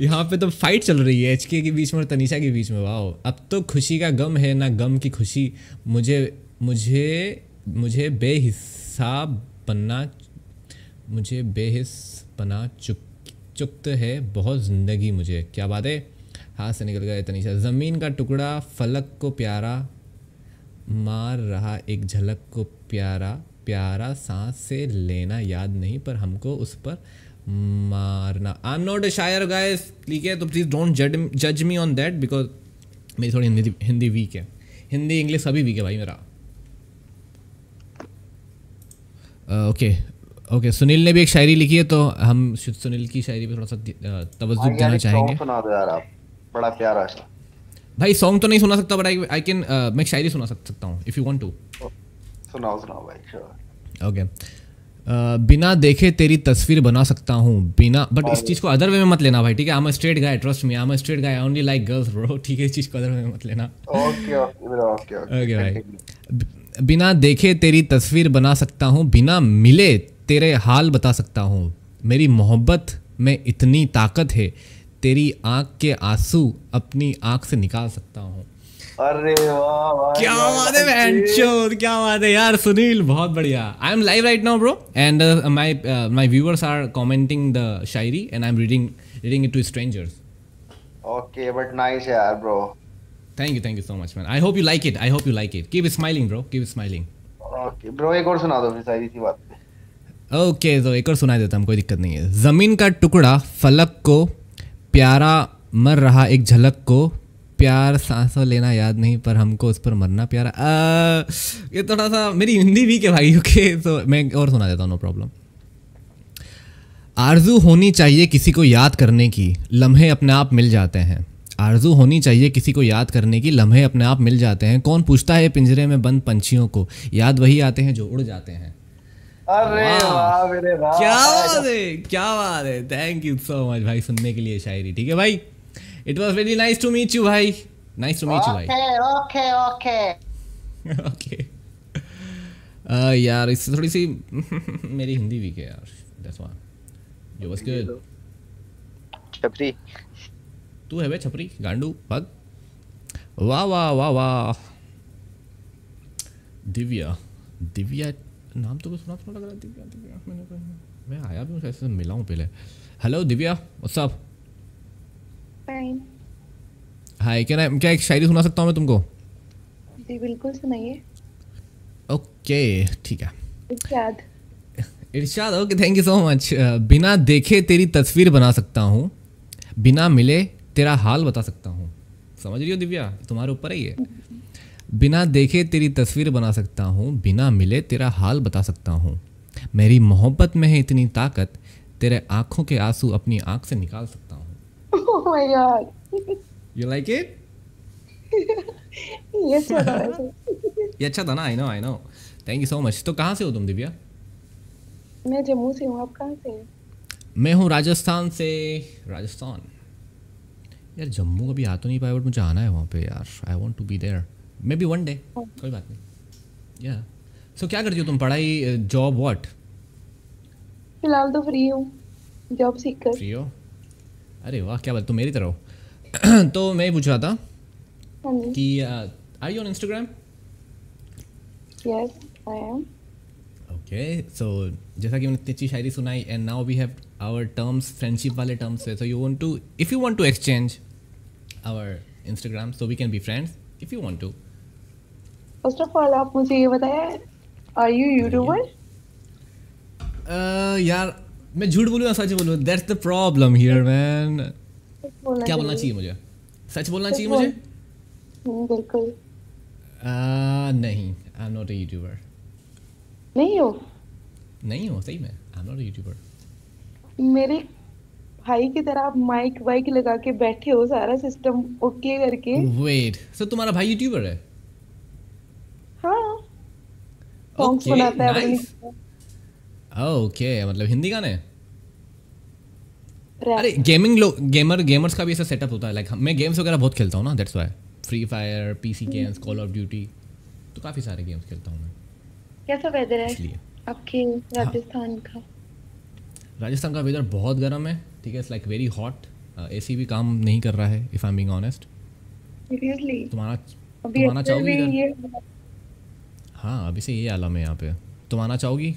यहाँ पे तो फाइट चल रही है एच के बीच में और तनीषा के बीच में। वाह अब तो खुशी का गम है, ना गम की खुशी। मुझे मुझे मुझे बेहिसाब बनना मुझे बेहिस बना चुक, चुकत है बहुत ज़िंदगी मुझे। क्या बात है? हाथ से निकल गए तनीषा ज़मीन का टुकड़ा, फलक को प्यारा, मार रहा एक झलक को प्यारा प्यारा सांस से लेना याद नहीं, पर हमको उस पर मारना। आई एम नॉट ए शायर गाइस ठीक है तो प्लीज़ डोंट जज मी ऑन दैट बिकॉज़ मेरी थोड़ी हिंदी हिंदी वीक है। हिंदी इंग्लिश सभी वीक है भाई मेरा। ओके ओके सुनील ने भी एक शायरी लिखी है तो हम सुनील की शायरी पे थोड़ा सा तवज्जो देना चाहेंगे। सुना दो यार आप बड़ा प्यारा है भाई सॉन्ग तो नहीं सुना सकता बट आई कैन मैं शायरी सुना सकता हूँ इफ़ यू वांट टू सुनाओ सुनाओ भाई श्योर ओके बिना देखे तेरी तस्वीर बना सकता हूँ बिना बट इस चीज़ को अदर वे में मत लेना भाई ठीक है? I am straight guy trust me I am straight guy only like girls bro ठीक है? इस चीज़ को अदर वे में मत लेना। ओके ओके ओके ओके भाई। बिना देखे तेरी तस्वीर बना सकता हूँ बिना मिले तेरे हाल बता सकता हूँ। मेरी मोहब्बत में इतनी ताकत है तेरी आँख के आँसू अपनी आँख से निकाल सकता हूँ। अरे वाह क्या बात है बहन क्या बात है यार सुनील बहुत बढ़िया। I am live right now bro and my my viewers are commenting the Shayari and I am reading reading it to strangers okay but nice यार bro thank you thank you so much man I hope you like it I hope you like it keep smiling bro keep smiling okay bro एक और सुना दो फिर सारी सी बात। Okay तो एक और सुना देता हूँ कोई दिक्कत नहीं है। ज़मीन का टुकड़ा फलक को प्यारा मर रहा एक झलक को। प्यार सांसों लेना याद नहीं पर हमको उस पर मरना प्यारा। आ, ये थोड़ा सा मेरी हिंदी वीक है भाई ओके तो मैं और सुना देता हूँ नो प्रॉब्लम आरज़ू होनी चाहिए किसी को याद करने की। लम्हे अपने आप मिल जाते हैं। आरज़ू होनी चाहिए किसी को याद करने की लम्हे अपने आप मिल जाते हैं। कौन पूछता है पिंजरे में बंद पंछियों को? याद वही आते हैं जो उड़ जाते हैं। अरे वाह। वाह मेरे वाह क्या बात है क्या बात है। थैंक यू सो मच भाई सुनने के लिए शायरी। ठीक है भाई? It was very nice to meet you भाई। नाइस टू मीट यू भाई। ओके ओके ओके यार इससे थोड़ी सी मेरी हिंदी वीक है यार? That's why yo was good छपरी तू है वे छपरी गांडू पग। वाह वाह वाह वाह। दिव्या दिव्या नाम तो सुना सुना लग रहा है। दिव्या दिव्या मैंने कहा मैं आया भी हूँ ऐसे मिला हूँ पहले। Hello Divya what's up fine hi क्या क्या एक शायरी सुना सकता हूँ मैं तुमको? जी बिल्कुल सुनाइए। ओके ठीक है। इरशाद। इरशाद okay thank you so much बिना देखे तेरी तस्वीर बना सकता हूँ। बिना मिले तेरा हाल बता सकता हूँ। समझ रही हो दिव्या? तुम्हारे ऊपर ही है बिना देखे तेरी तस्वीर बना सकता हूँ बिना मिले तेरा हाल बता सकता हूँ। मेरी मोहब्बत में है इतनी ताकत तेरे आँखों के आँसू अपनी आँख से निकाल सकता हूँ। ओह my God you like it ये अच्छा था ये अच्छा था ना I know I know thank you so much तो कहाँ से हो तुम दिव्या? मैं जम्मू से हूँ आप कहाँ से हैं? मैं हूँ राजस्थान से। राजस्थान। यार जम्मू कभी आ तो नहीं पाया बट मुझे आना है वहाँ पे यार। I want to be there maybe one day कोई बात नहीं। या सो क्या करती हो तुम? पढ़ाई जॉब व्हाट फ़िलहाल तो फ्री हूँ। जॉब सीकर फ्री हो? अरे वाह क्या बात। तुम मेरी तरह हो। तो मैं ये पूछ रहा था हाँ कि are you on Instagram yes I am okay so जैसा कि मैंने इतनी अच्छी शायरी सुनाई and now we have our terms friendship वाले टर्म्स है। So you want to if you want to exchange our Instagram so we can be friends if you want to first of all आप मुझे ये बताया are you YouTuber यार मैं झूठ बोलूँ या सच बोलूँ? That's the problem here man क्या बोलना चाहिए। मुझे? सच बोलना चाहिए मुझे? बिल्कुल। Uh, नहीं I am not a YouTuber नहीं हो? नहीं हो सही में I am not a YouTuber मेरे भाई की तरह आप माइक वाइक लगा के बैठे हो सारा सिस्टम ओके करके। वेट सो तुम्हारा भाई यूट्यूबर है? हाँ। सॉन्ग्स Okay, बनाता है nice. ओके मतलब हिंदी गाने? अरे गेमिंग लोग गेमर गेमर्स का भी ऐसा सेटअप होता है लाइक मैं गेम्स वगैरह बहुत खेलता हूँ ना that's why Free Fire PC games Call of Duty तो काफ़ी सारे गेम्स खेलता हूँ मैं। कैसा वेदर है? आपके राजस्थान का? राजस्थान का वेदर बहुत गर्म है ठीक है? It's like very hot AC भी काम नहीं कर रहा है if I am being honest तुम्हारा तुम आना चाहोगी हाँ अभी से ये आलम है यहाँ पे। तुम आना चाहोगी?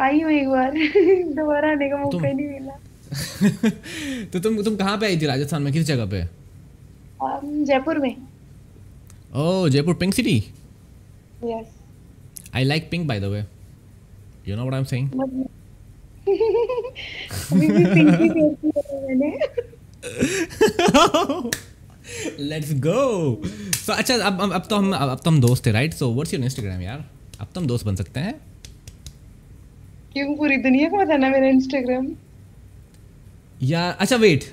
आई हूँ एक बार। दोबारा आने का मौका ही नहीं मिला। तो तुम तुम कहाँ पे आई थी राजस्थान में? किस जगह पे? Um, जयपुर में। ओह Jaipur Pink City? Yes I like pink by the way you know what I am saying अभी भी पिंक है मैंने लेट्स गो सो अच्छा अब अब अब तो हम अब तो हम दोस्त है right so what's your Instagram यार? अब तो हम दोस्त बन सकते हैं। क्यों पूरी दुनिया को बताना मेरा इंस्टाग्राम या अच्छा वेट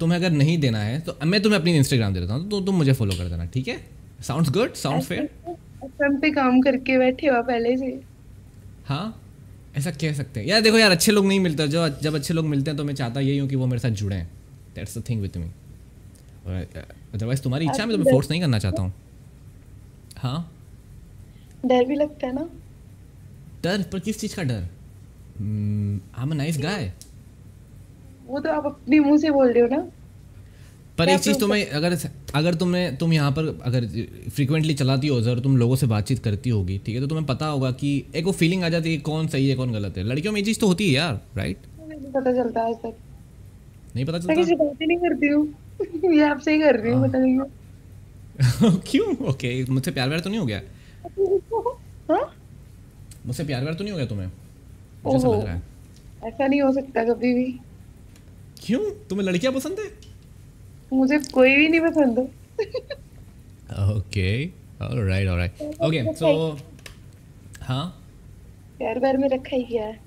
तुम्हें अगर नहीं देना है तो मैं तुम्हें अपनी इंस्टाग्राम दे देता हूँ तो तुम मुझे फॉलो कर देना ठीक है? साउंड्स गुड साउंड्स फेयर पे काम करके बैठे हो पहले से। हाँ? ऐसा कह सकते हैं। यार देखो यार अच्छे लोग नहीं मिलते जो जब अच्छे लोग मिलते हैं तो मैं चाहता यही हूँ कि वो मेरे साथ जुड़ें। That's the thing with me otherwise तुम्हारी इच्छा है मैं फोर्स नहीं करना चाहता हूँ। हाँ? डर भी लगता है ना? डर? पर किस चीज़ का डर? I M a nice guy वो तो आप अपने मुँह से बोल रहे हो ना? पर एक चीज़ तुम्हें अगर अगर तुमने तुम यहाँ पर अगर फ्रिक्वेंटली चलाती हो अगर तुम लोगों से बातचीत करती होगी ठीक है? तो तुम्हें पता होगा कि एक वो फीलिंग आ जाती है कौन सही है कौन गलत है। लड़कियों में ये चीज़ तो होती है यार राइट नहीं पता चलता नहीं पता मैं किसी चलता बात ही नहीं करती हूँ। ये आपसे ही कर रही हूँ पता नहीं क्यों। ओके मुझसे प्यार व्यार तो नहीं हो गया? हाँ? मुझसे प्यार व्यार तो नहीं हो गया तुम्हें? मुझे ऐसा रहा है। ऐसा नहीं हो सकता कभी भी। क्यों? तुम्हें लड़कियाँ पसंद है? मुझे कोई भी नहीं पसंद okay alright alright okay so हाँ प्यार व्यार में रखा ही क्या है।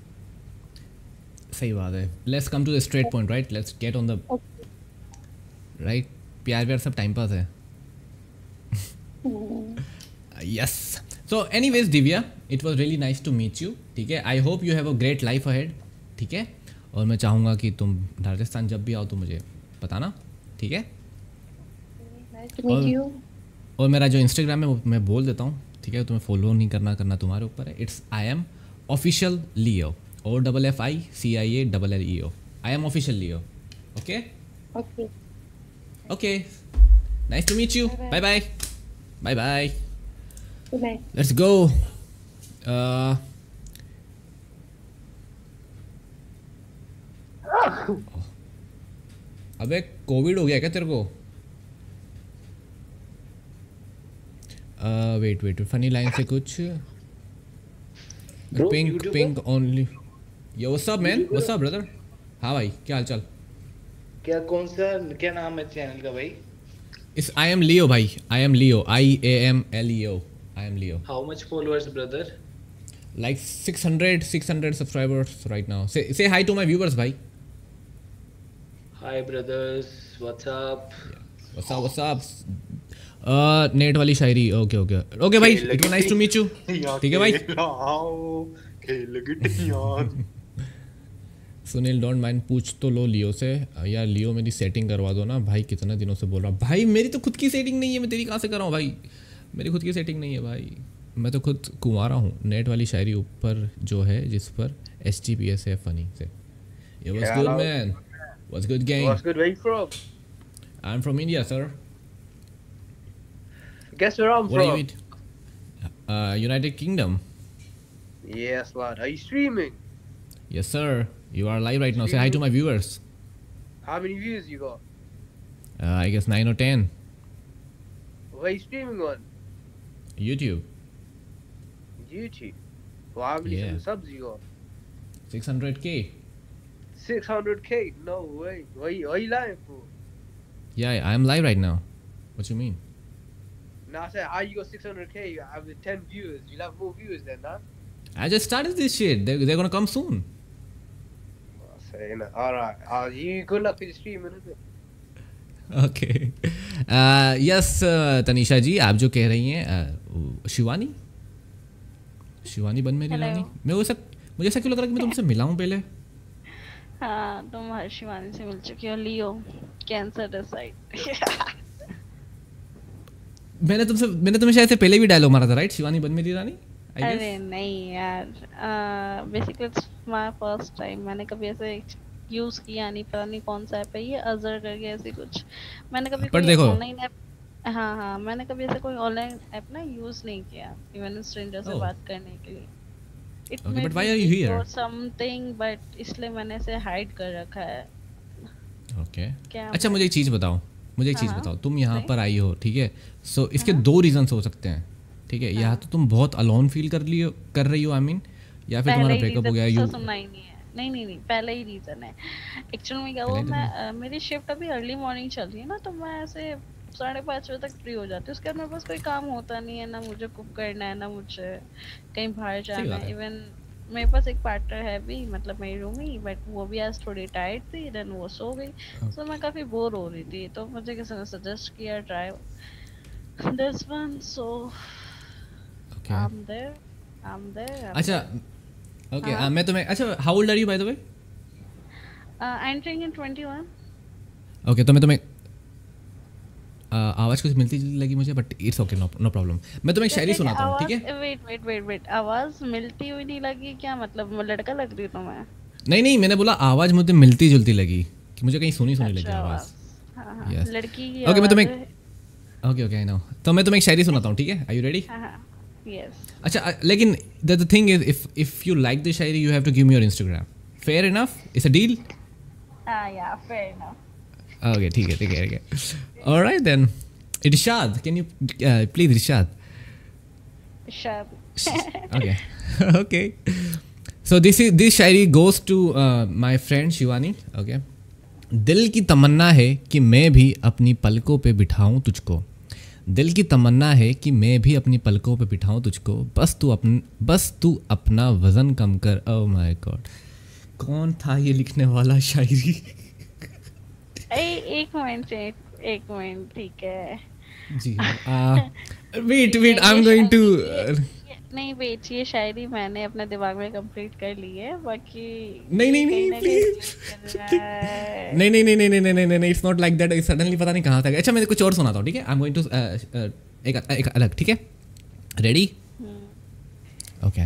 सही बात है। Let's come to the straight point right let's get on the right प्यार व्यार सब टाइम पास है। Yes so anyways Divya it was really nice to meet you ठीक है? I hope you have a great life ahead ठीक है? और मैं चाहूँगा कि तुम राजस्थान जब भी आओ तो मुझे बताना। ठीक है? नाइस टू मीट यू और मेरा जो इंस्टाग्राम है वो मैं बोल देता हूँ ठीक है? तुम्हें फॉलो नहीं करना करना तुम्हारे ऊपर है। It's I am official Leo O double F I C I A double L E O I am official Leo okay okay okay nice to meet you bye bye bye bye let's go Uh, अबे Covid हो गया क्या तेरे को? Wait wait funny line से कुछ। Pink pink only yo what's up man what's up brother हाँ? भाई क्या हाल चाल क्या कौन सा क्या नाम है चैनल का भाई? इस आई एम लियो भाई I am Leo I A M L E O I am Leo how much followers brother like 600 600 subscribers right now. Say say hi to my viewers bhai hi brothers what's up what's up what's up? Uh net वाली शायरी। Okay okay okay भाई it was nice to meet you ठीक है भाई? Sunil don't mind पूछ तो लो लियो से। यार लियो मेरी सेटिंग करवा दो ना। भाई कितना दिनों से बोल रहा भाई मेरी तो खुद की सेटिंग नहीं है। मैं तेरी कहाँ से कराऊँ भाई? मेरी खुद की सेटिंग नहीं है भाई। मैं तो खुद कुंवारा हूँ। नेट वाली शायरी ऊपर जो है जिस पर एस टी पी एस है फनी से। ये was good man What's good, gang? What's good, where from? I'm from India, sir. Guess where I'm what from? Are? Uh, United Kingdom. Yes, lad. Are you streaming? Yes, sir. You are live right streaming? now. Say hi to my viewers. How many views you got? Uh, I guess 9 or 10. Where you streaming on? YouTube. YouTube? Well, how many yeah. subs you got? 600k. 600k? No way. Are you, are you lying for? Yeah, I am live right now. What you mean? Now I said, how you got 600k? You have 10 viewers. You'll have more viewers than that. I just started this shit. They're, they're gonna come soon. Alright. Uh, you good luck with the streaming, isn't okay yes Tanisha ji आप जो कह रही हैं uh, Shivani Shivani बन मेरी रानी मैं वो सब मुझे ऐसा क्यों लग रहा है कि मैं तुमसे मिला हूँ पहले हाँ तुम हर्षिवानी से मिल चुकी हो लियो कैंसर डिसाइड मैंने तुमसे मैंने तुम्हें शायद से पहले भी डायलॉग मारा था राइट शिवानी बन मेरी रानी? अरे नहीं यार basically it's my first time मैंने कभी ऐसे यूज़ किया नहीं पता नहीं कौन सा ऐप है ये अजर करके ऐसे कुछ. मैंने कभी पर देखो। ऑनलाइन ऐप हाँ हाँ मैंने कभी ऐसे कोई ऑनलाइन ऐप ना यूज़ नहीं किया इवन स्ट्रेंजर से Oh. बात करने के लिए. It Okay, but why are you here? Something but इसलिए मैंने इसे हाइड कर रखा है। ओके क्या अच्छा मुझे एक चीज़ बताओ। मुझे एक चीज़ हाँ, बताओ। तुम यहाँ पर आई हो ठीक है? सो इसके दो रीजंस हो सकते हैं ठीक है? या तो तुम बहुत अलोन फील कर लियो कर रही हो आई मीन या फिर तुम्हारा ही ब्रेकअप हो गया तो यू सुनना ही नहीं है। नहीं नहीं नहीं पहले ही रीजन है। एक्चुअल में क्या हुआ मैं मेरी शिफ्ट अभी अर्ली मॉर्निंग चल रही है ना तो मैं ऐसे साढ़े पाँच बजे तक फ्री हो जाती हूँ। उसके बाद मेरे पास कोई काम होता नहीं है ना मुझे कुक करना है ना मुझे कहीं बाहर जाना है। है। इवन मेरे पास एक पार्टनर है भी मतलब मेरी रूमी बट वो भी आज थोड़ी टायर्ड थी देन वो सो गई। तो मैं काफ़ी बोर हो रही थी तो मुझे किसी ने सजेस्ट किया try this one so. I am there I am there अच्छा ओके हाँ। मैं तुम्हें अच्छा how old are you by the way entering in 21 okay तो मैं तुम्हें आवाज़ कुछ मिलती जुलती लगी मुझे but it's okay no no problem मैं तुम्हें एक शायरी सुनाता हूँ ठीक है? वेट वेट वेट वेट आवाज़ मिलती हुई नहीं लगी क्या? मतलब मैं लड़का लग रही हूँ मैं नहीं नहीं मैंने बोला आवाज़ मुझे मिलती जुलती लगी कि मुझे कहीं सुनी सुनी लगी अच्छा, आवाज़। हाँ हाँ लड़की की ओके मैं तुम्हें ओके ओके आई नो तो मैं तुम्हें एक शायरी सुनाता हूँ ठीक है? आर यू रेडी यस अच्छा लेकिन the thing is if if you like the shayari you have to give me your Instagram fair enough it's a deal हाँ या फेयर इनफ ओके ठीक है ठीक है ठीक है. ऑलराइट देन इरशाद कैन यू प्लीज़ इरशाद शायद okay. Okay. So this is this shairi goes to uh, my friend shivani okay? दिल की तमन्ना है कि मैं भी अपनी पलकों पे बिठाऊं तुझको दिल की तमन्ना है कि मैं भी अपनी पलकों पे बिठाऊं तुझको बस तू अपन बस तू अपना वज़न कम कर ओ माय गॉड कौन था ये लिखने वाला शायरी ए, एक मिनट एक, मिनट ठीक है। जी wait wait I am going to नहीं वेट ये शायरी मैंने अपने दिमाग में कंप्लीट कर ली है बाकी नहीं नहीं नहीं प्लीज़। नहीं नहीं नहीं नहीं नहीं नहीं नहीं it's not like that suddenly पता नहीं कहाँ तक अच्छा मैं कुछ और सुनाता हूँ ठीक है? आई एम गोइंग टू एक एक अलग ठीक है? रेडी ओके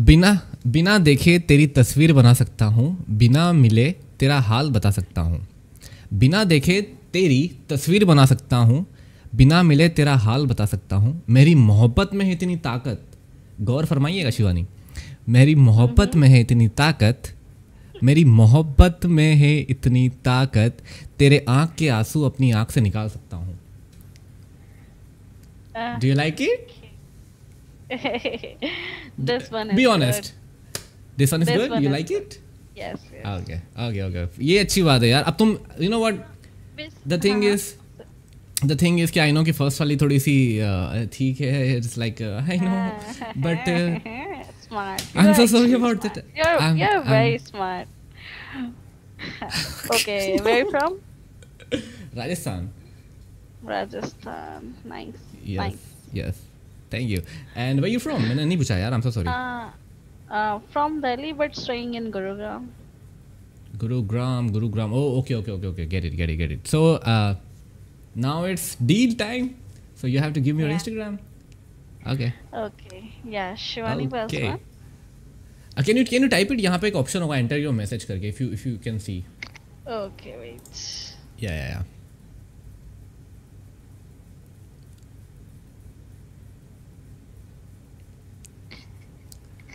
बिना बिना देखे तेरी तस्वीर बना सकता हूँ बिना मिले तेरा हाल बता सकता हूँ। बिना देखे तेरी तस्वीर बना सकता हूँ बिना मिले तेरा हाल बता सकता हूँ। मेरी मोहब्बत में है इतनी ताकत। गौर फरमाइएगा शिवानी। मेरी मोहब्बत में है इतनी ताकत। मेरी मोहब्बत में है इतनी ताकत। तेरे आँख के आँसू अपनी आँख से निकाल सकता हूँ। Do you like it this one is be good. Honest this one is This good one you is like it Yes, yes. Okay okay okay ये अच्छी बात है यार। अब तुम you know what thing is the thing is कि I know first वाली थोड़ी सी ठीक है it's like I know but I am so sorry about that you are very smart okay where from Rajasthan Rajasthan nice yes yes thank you and where you from मैंने नहीं पूछा यार I am so sorry from Delhi but staying in Gurugram Gurugram. Gurugram. Oh, okay, okay, okay, okay. Get it, get it, get it. So uh, now it's deal time. So you have to give me yeah. your Instagram. Okay. Okay. Yeah, Shivani Okay. Uh, can you can you type it? यहाँ पे एक option होगा enter your message करके if you if you can see. Okay, wait. Yeah, yeah, yeah.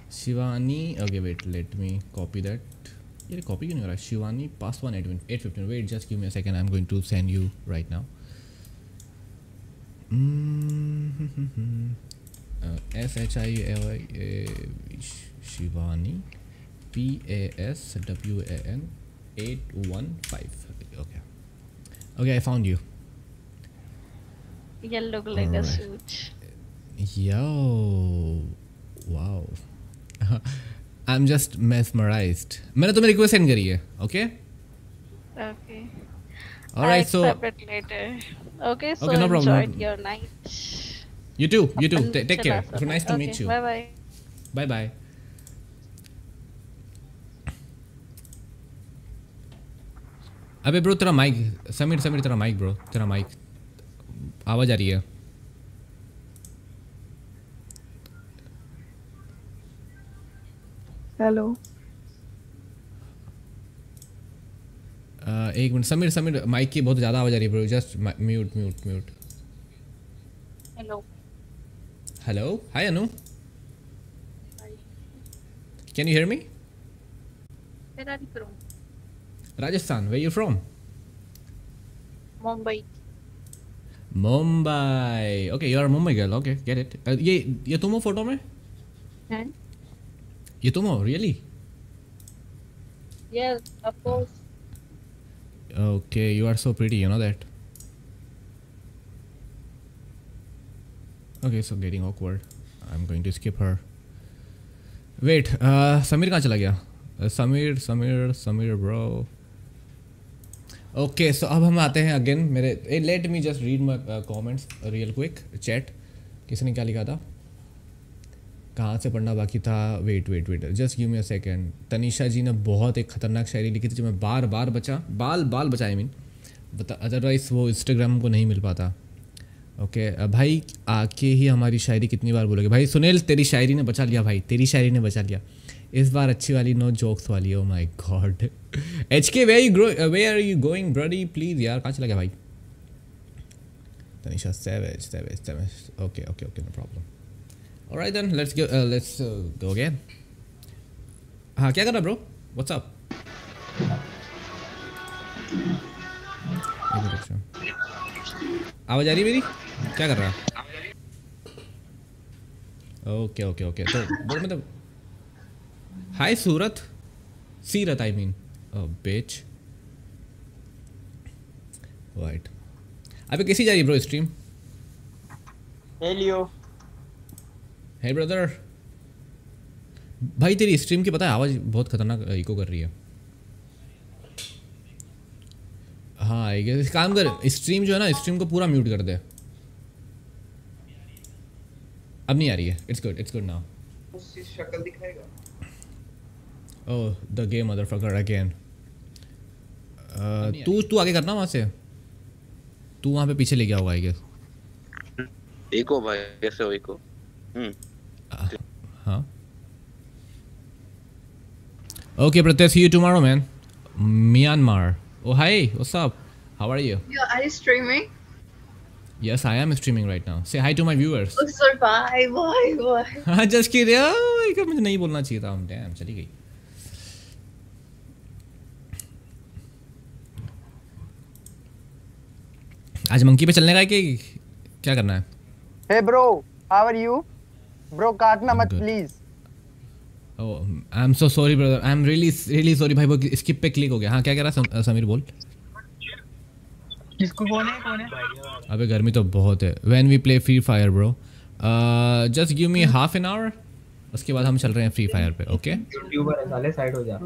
Shivani. Okay, wait. Let me copy that. Yeah, copy क्यों नहीं हो रहा है? Shivani past one eight eight fifteen. Wait, just give me a second. I'm going to send you right now. Mm-hmm. Uh, S H I L I A Shivani P A S W A N eight one five. Okay. Okay, I found you. You look like a Alright. suit. Yo, wow. I'm just mesmerized. मैंने तुम्हें request send करी है okay problem. your night. you too you too अपन Ta- take care चला it was nice to सकते- meet okay, you Bye bye. bye bye अबे bro तेरा mike Sameer Sameer तेरा माइक ब्रो तेरा माइक आवाज़ आ रही है हेलो Uh, एक मिनट समीर समीर माइक की बहुत ज़्यादा आवाज़ आ रही है bro just mute mute mute Hello. Hello hi Anu can you hear me? Rajasthan where you from Mumbai. Mumbai okay you are Mumbai girl okay get it ये ये तुम हो फ़ोटो में And? ये तुम हो really Yes, of course. Okay, you are so pretty, you know that. Okay, so getting awkward. I'm going to skip her. Wait, uh, Sameer कहाँ चला गया uh, Sameer Sameer Sameer bro okay so अब हम आते हैं again मेरे let me just read my comments real quick chat किसने क्या लिखा था कहाँ से पढ़ना बाकी था? Wait wait wait just give me a second Tanisha ji ने बहुत एक खतरनाक शायरी लिखी थी जो मैं बार बार बचा बाल बाल बचा आई मीन बता अदरवाइज़ वो इंस्टाग्राम को नहीं मिल पाता. ओके अ, भाई आके ही हमारी शायरी कितनी बार बोलोगे? भाई सुनील तेरी शायरी ने बचा लिया भाई. तेरी शायरी ने बचा लिया. इस बार अच्छी वाली नो जोक्स वाली. ओ माय गॉड एच के वे grow where are you going ब्रडी please यार कहाँ चला गया भाई? Tanisha savage savage savage okay okay okay no problem Alright then, let's go. Uh, let's uh, go again. हाँ क्या कर रहा ब्रो व्हाट्स अप आवाज़ आ रही है मेरी क्या कर रहा ओके ओके ओके तो बोल मतलब हाय सूरत सीरत आई मीन बेच वाइट अबे कैसी जा रही है bro stream hello hey brother भाई तेरी स्ट्रीम की पता है आवाज़ बहुत खतरनाक इको कर रही है। हाँ आई गेस काम कर स्ट्रीम जो है ना स्ट्रीम को पूरा म्यूट कर दे। अब नहीं आ रही है। It's good it's good now उसकी शक्ल दिखाएगा। Oh the game motherfucker again तू तू आगे करना वहाँ से। तू वहाँ पे पीछे ले गया होगा आई गेस इको भाई कैसे हो इको हम्म। हाँ Okay, Pratyay, see you tomorrow, man. Myanmar. Oh, hi. What's up? How are you? Yeah, are you streaming? Yes, I am streaming right now. Say hi to my viewers. Oh, sir, bye, bye, bye. हाँ just kidding. Oh, ये मुझे नहीं बोलना चाहिए था. Damn, चली गई. आज मंकी पे चलने का है कि क्या करना है? Hey bro, how are you? Bro, काटना मत. Please Oh, I'm so sorry, brother. I'm really, really sorry, भाई वो skip पे click हो गया. हाँ क्या कह रहा सम, समीर बोल. किसको कौन है कौन है? अबे गर्मी तो बहुत है. When we play Free Fire bro just give me half an hour उसके बाद हम चल रहे हैं फ्री फायर पे ओके यूट्यूबर है साले साइड हो जा।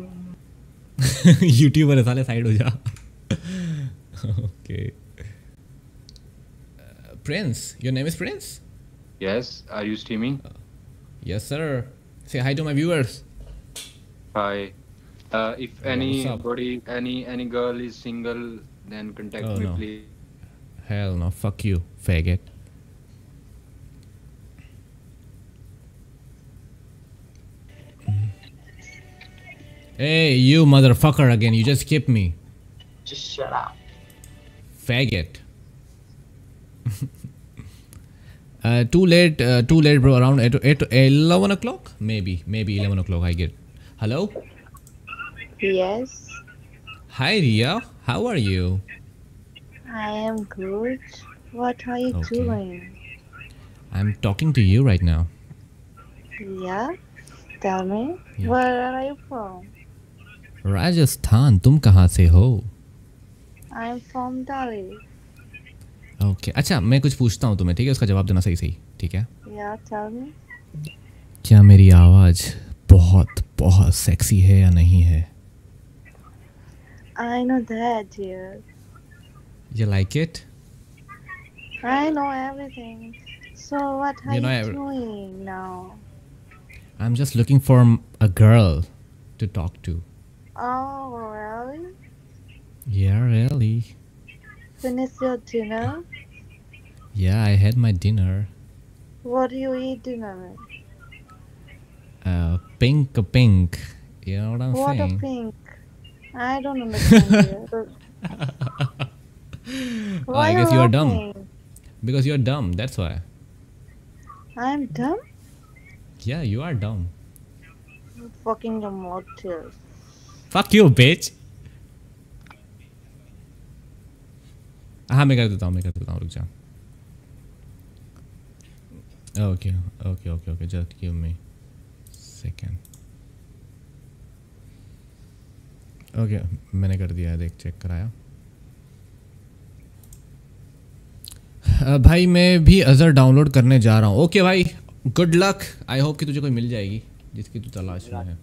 यूट्यूबर है साले साइड हो जा। Okay Prince your name is Prince Yes, are you streaming? Uh, yes, sir. Say hi to my viewers. Hi. Uh, if hey, anybody, any any girl is single, then contact oh, me, no. please. Hell no! Fuck you, faggot. Hey, you motherfucker again. You just skipped me. Just shut up. Faggot. Uh, too late, uh, too late, bro. Around 8, 8, 11 o'clock? Maybe, maybe 11 o'clock. I get. Hello? Yes. Hi, Ria. How are you? I am good. What are you okay. doing? I'm talking to you right now. Yeah? Tell me. Yeah. Where are you from? Rajasthan. Tum kahan se ho? I'm from Delhi. Okay अच्छा मैं कुछ पूछता हूँ तुम्हें ठीक है उसका जवाब देना सही सही ठीक है. क्या मेरी आवाज़ बहुत बहुत सेक्सी है या नहीं है I know that, dear. You like it? I know everything. So what are You you, know every- doing now? I'm just looking for a girl to talk to. Oh, really? Yeah, really. Finish your dinner? Yeah, I had my dinner. What do you eat dinner with? Uh, pink, pink. You know what I'm what saying? a pink. I don't understand you. Oh, Why I guess you are dumb. laughing? Because you're dumb. That's why. I'm dumb? Yeah, you are dumb. Fucking the motel. Fuck you, bitch. हाँ मैं कर देता हूँ मैं कर देता हूँ रुक जा okay okay. Okay okay just give me second. Okay मैंने कर दिया है देख चेक कराया। भाई मैं भी अज़र डाउनलोड करने जा रहा हूँ। ओके भाई गुड लक आई होप कि तुझे कोई मिल जाएगी जिसकी तू तलाश में है।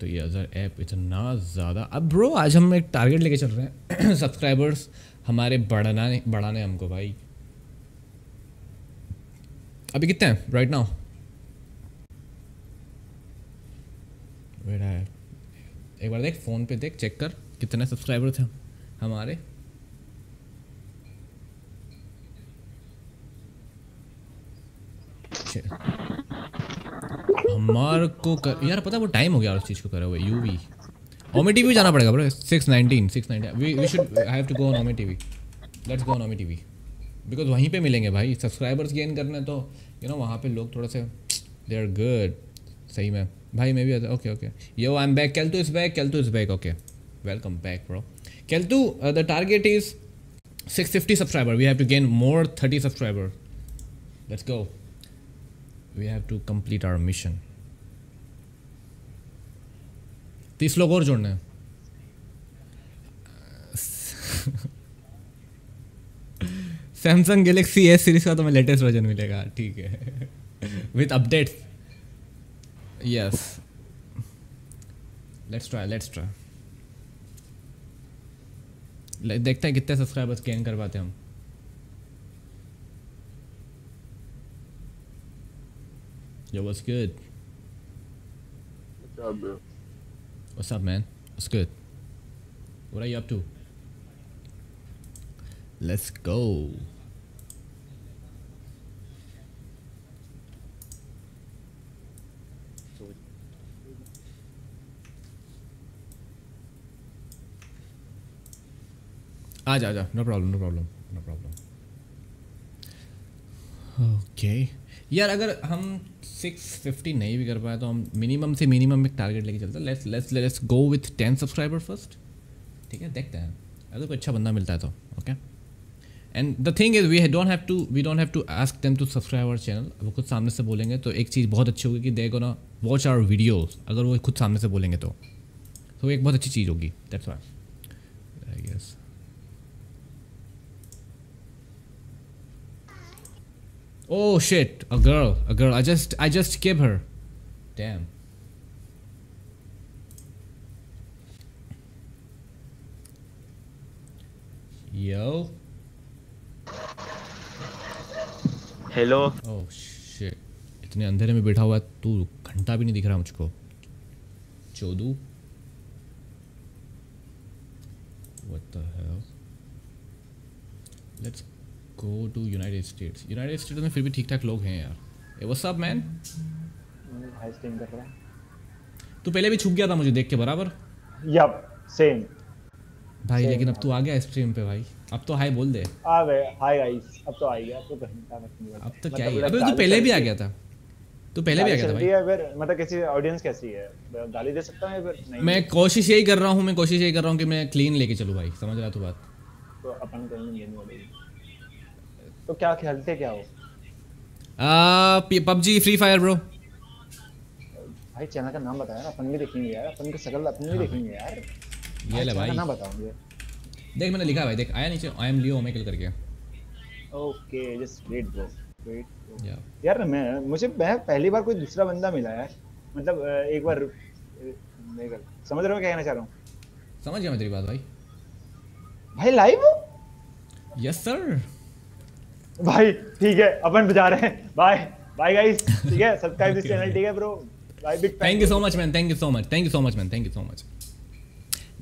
तो ये अज़र ऐप इतना ज़्यादा अब ब्रो आज हम एक टारगेट लेके चल रहे हैं। सब्सक्राइबर्स हमारे बढ़ाने बढ़ाने हमको भाई। अभी कितने हैं? राइट नाउ एक बार देख फ़ोन पे देख चेक कर। कितने सब्सक्राइबर थे हमारे? छे- हमारे को कर, यार पता वो टाइम हो गया उस चीज़ को करे हुए यू वी ओमी टीवी जाना पड़ेगा bro six nineteen six nineteen we we should have to go on Ome TV let's go on Ome TV because वहीं पे मिलेंगे भाई सब्सक्राइबर्स गेन करने तो यू नो वहाँ पे लोग थोड़ा से दे आर गुड सही में। भाई, मैं भी okay okay yo I am back केल्टू is back केल्टू is back okay welcome back bro केल्टू the target is 650 subscriber we have to gain more 30 subscriber let's go we have to complete our mission. तीस लोग और जोड़ने हैं। Samsung Galaxy S series का तो मैं latest version मिलेगा ठीक है। With updates yes let's try let's try देखते हैं कितने सब्सक्राइबर्स गेन कर पाते हम। Yo, what's good? What's up, bro? What's up, man? What's good? What are you up to? Let's go. Ah, yeah, yeah. No problem, no problem, no problem. Okay. यार, अगर हम 650 नहीं भी कर पाए तो हम मिनिमम से मिनिमम एक टारगेट लेके चलते हैं। Let's let's let's go with ten subscriber first ठीक है, देखते हैं। अगर कोई अच्छा बंदा मिलता है तो okay and the thing is we don't have to we don't have to ask them to subscribe our channel वो खुद सामने से बोलेंगे तो एक चीज़ बहुत अच्छी होगी कि दे गो ना वॉच आवर वीडियोज़ अगर वो खुद सामने से बोलेंगे तो। तो एक बहुत अच्छी चीज़ होगी that's why Oh shit, a girl, a girl. I just I just skip her. Damn. Yo. Hello Oh shit. इतने अंधेरे में बैठा हुआ है तू घंटा भी नहीं दिख रहा मुझको चोदू What the hell? Let's go to United States. United States में फिर भी ठीक ठाक लोग हैं यार। ए व्हाट्स अप मैन है। तू पहले भी छुप गया था मुझे देख के बराबर? यप सेम भाई Same लेकिन अब तू आ गया स्ट्रीम पे भाई। अब तो हाई बोल दे। आ गए हाय गाइस अब तो आ गया अब तो कहीं का नहीं अब तो क्या ही अबे तू पहले भी आ गया था। तू पहले भी आ गया था भाई। है फिर मतलब कैसी ऑडियंस कैसी है? गाली दे सकता है फिर नहीं? मैं कोशिश यही कर रहा हूँ मैं कोशिश यही कर रहा हूँ कि मैं क्लीन लेके चलूँ भाई। समझ रहा तू बात? तो अपन कहीं नहीं वाले तो क्या खेलते क्या हो? पबजी फ्री फायर ब्रो भाई चैनल का नाम बताया ना अपन भी देखेंगे यार। अपन की शकल अपन भी देखेंगे यार। ये ले भाई। नाम बताऊँगे देख मैंने लिखा भाई। देख आया नीचे। आई एम लियो ओमेकल करके। Okay just wait bro wait यार मैं मुझे मैं पहली बार कोई दूसरा बंदा मिला है मतलब एक बार कर समझ रहे हो क्या कहना चाह रहा हूँ? समझ गया मैं तेरी बात भाई। भाई लाइव यस सर भाई ठीक है अपन बजा रहे हैं। बाय बाय गाइस ठीक है सब्सक्राइब दिस चैनल ठीक है bro bye big thank you so much man thank you so much thank you so much man thank you so much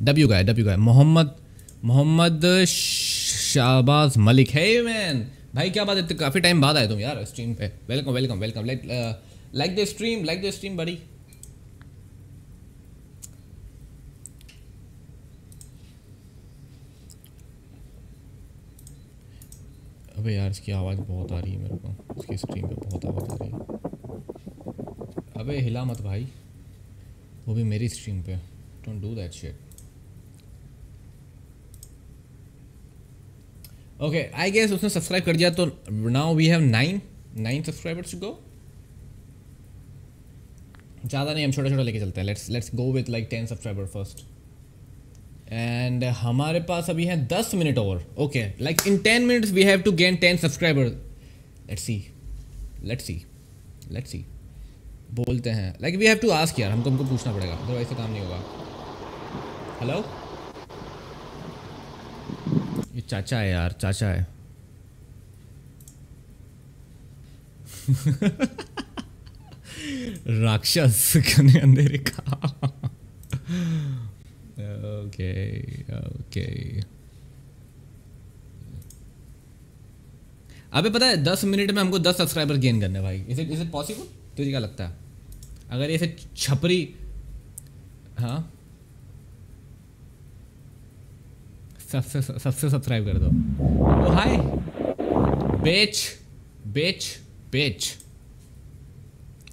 W guy W guy Mohammad Mohammad Shahbaz Malik है man भाई क्या बात है? काफ़ी time बाद आए तुम यार स्ट्रीम पे। Welcome welcome welcome like like the stream like the stream बड़ी अबे यार इसकी आवाज़ बहुत आ रही है मेरे को। इसकी स्ट्रीम पे बहुत आवाज़ आ रही है। अबे हिला मत भाई। वो भी मेरी स्ट्रीम पे। Don't do that shit okay I guess उसने सब्सक्राइब कर दिया तो now we have nine nine subscribers go ज़्यादा नहीं, हम छोटा छोटा लेके चलते हैं। Let's let's go with like ten subscriber first and हमारे पास अभी है दस मिनट और। Okay like in ten minutes we have to gain ten subscriber let's see let's see let's see बोलते हैं। Like we have to ask यार, हमको हमको पूछना पड़ेगा। अदरवाइज़ से काम नहीं होगा। हेलो ये चाचा है यार, चाचा है। राक्षस अंधेरे का। ओके ओके अबे पता है, दस मिनट में हमको दस सब्सक्राइबर गेन करने भाई। इज़ इट पॉसिबल तुझे क्या लगता है? अगर ऐसे छपरी हाँ? सबसे सबसे सब्सक्राइब कर दो। हाय बेच बेच बेच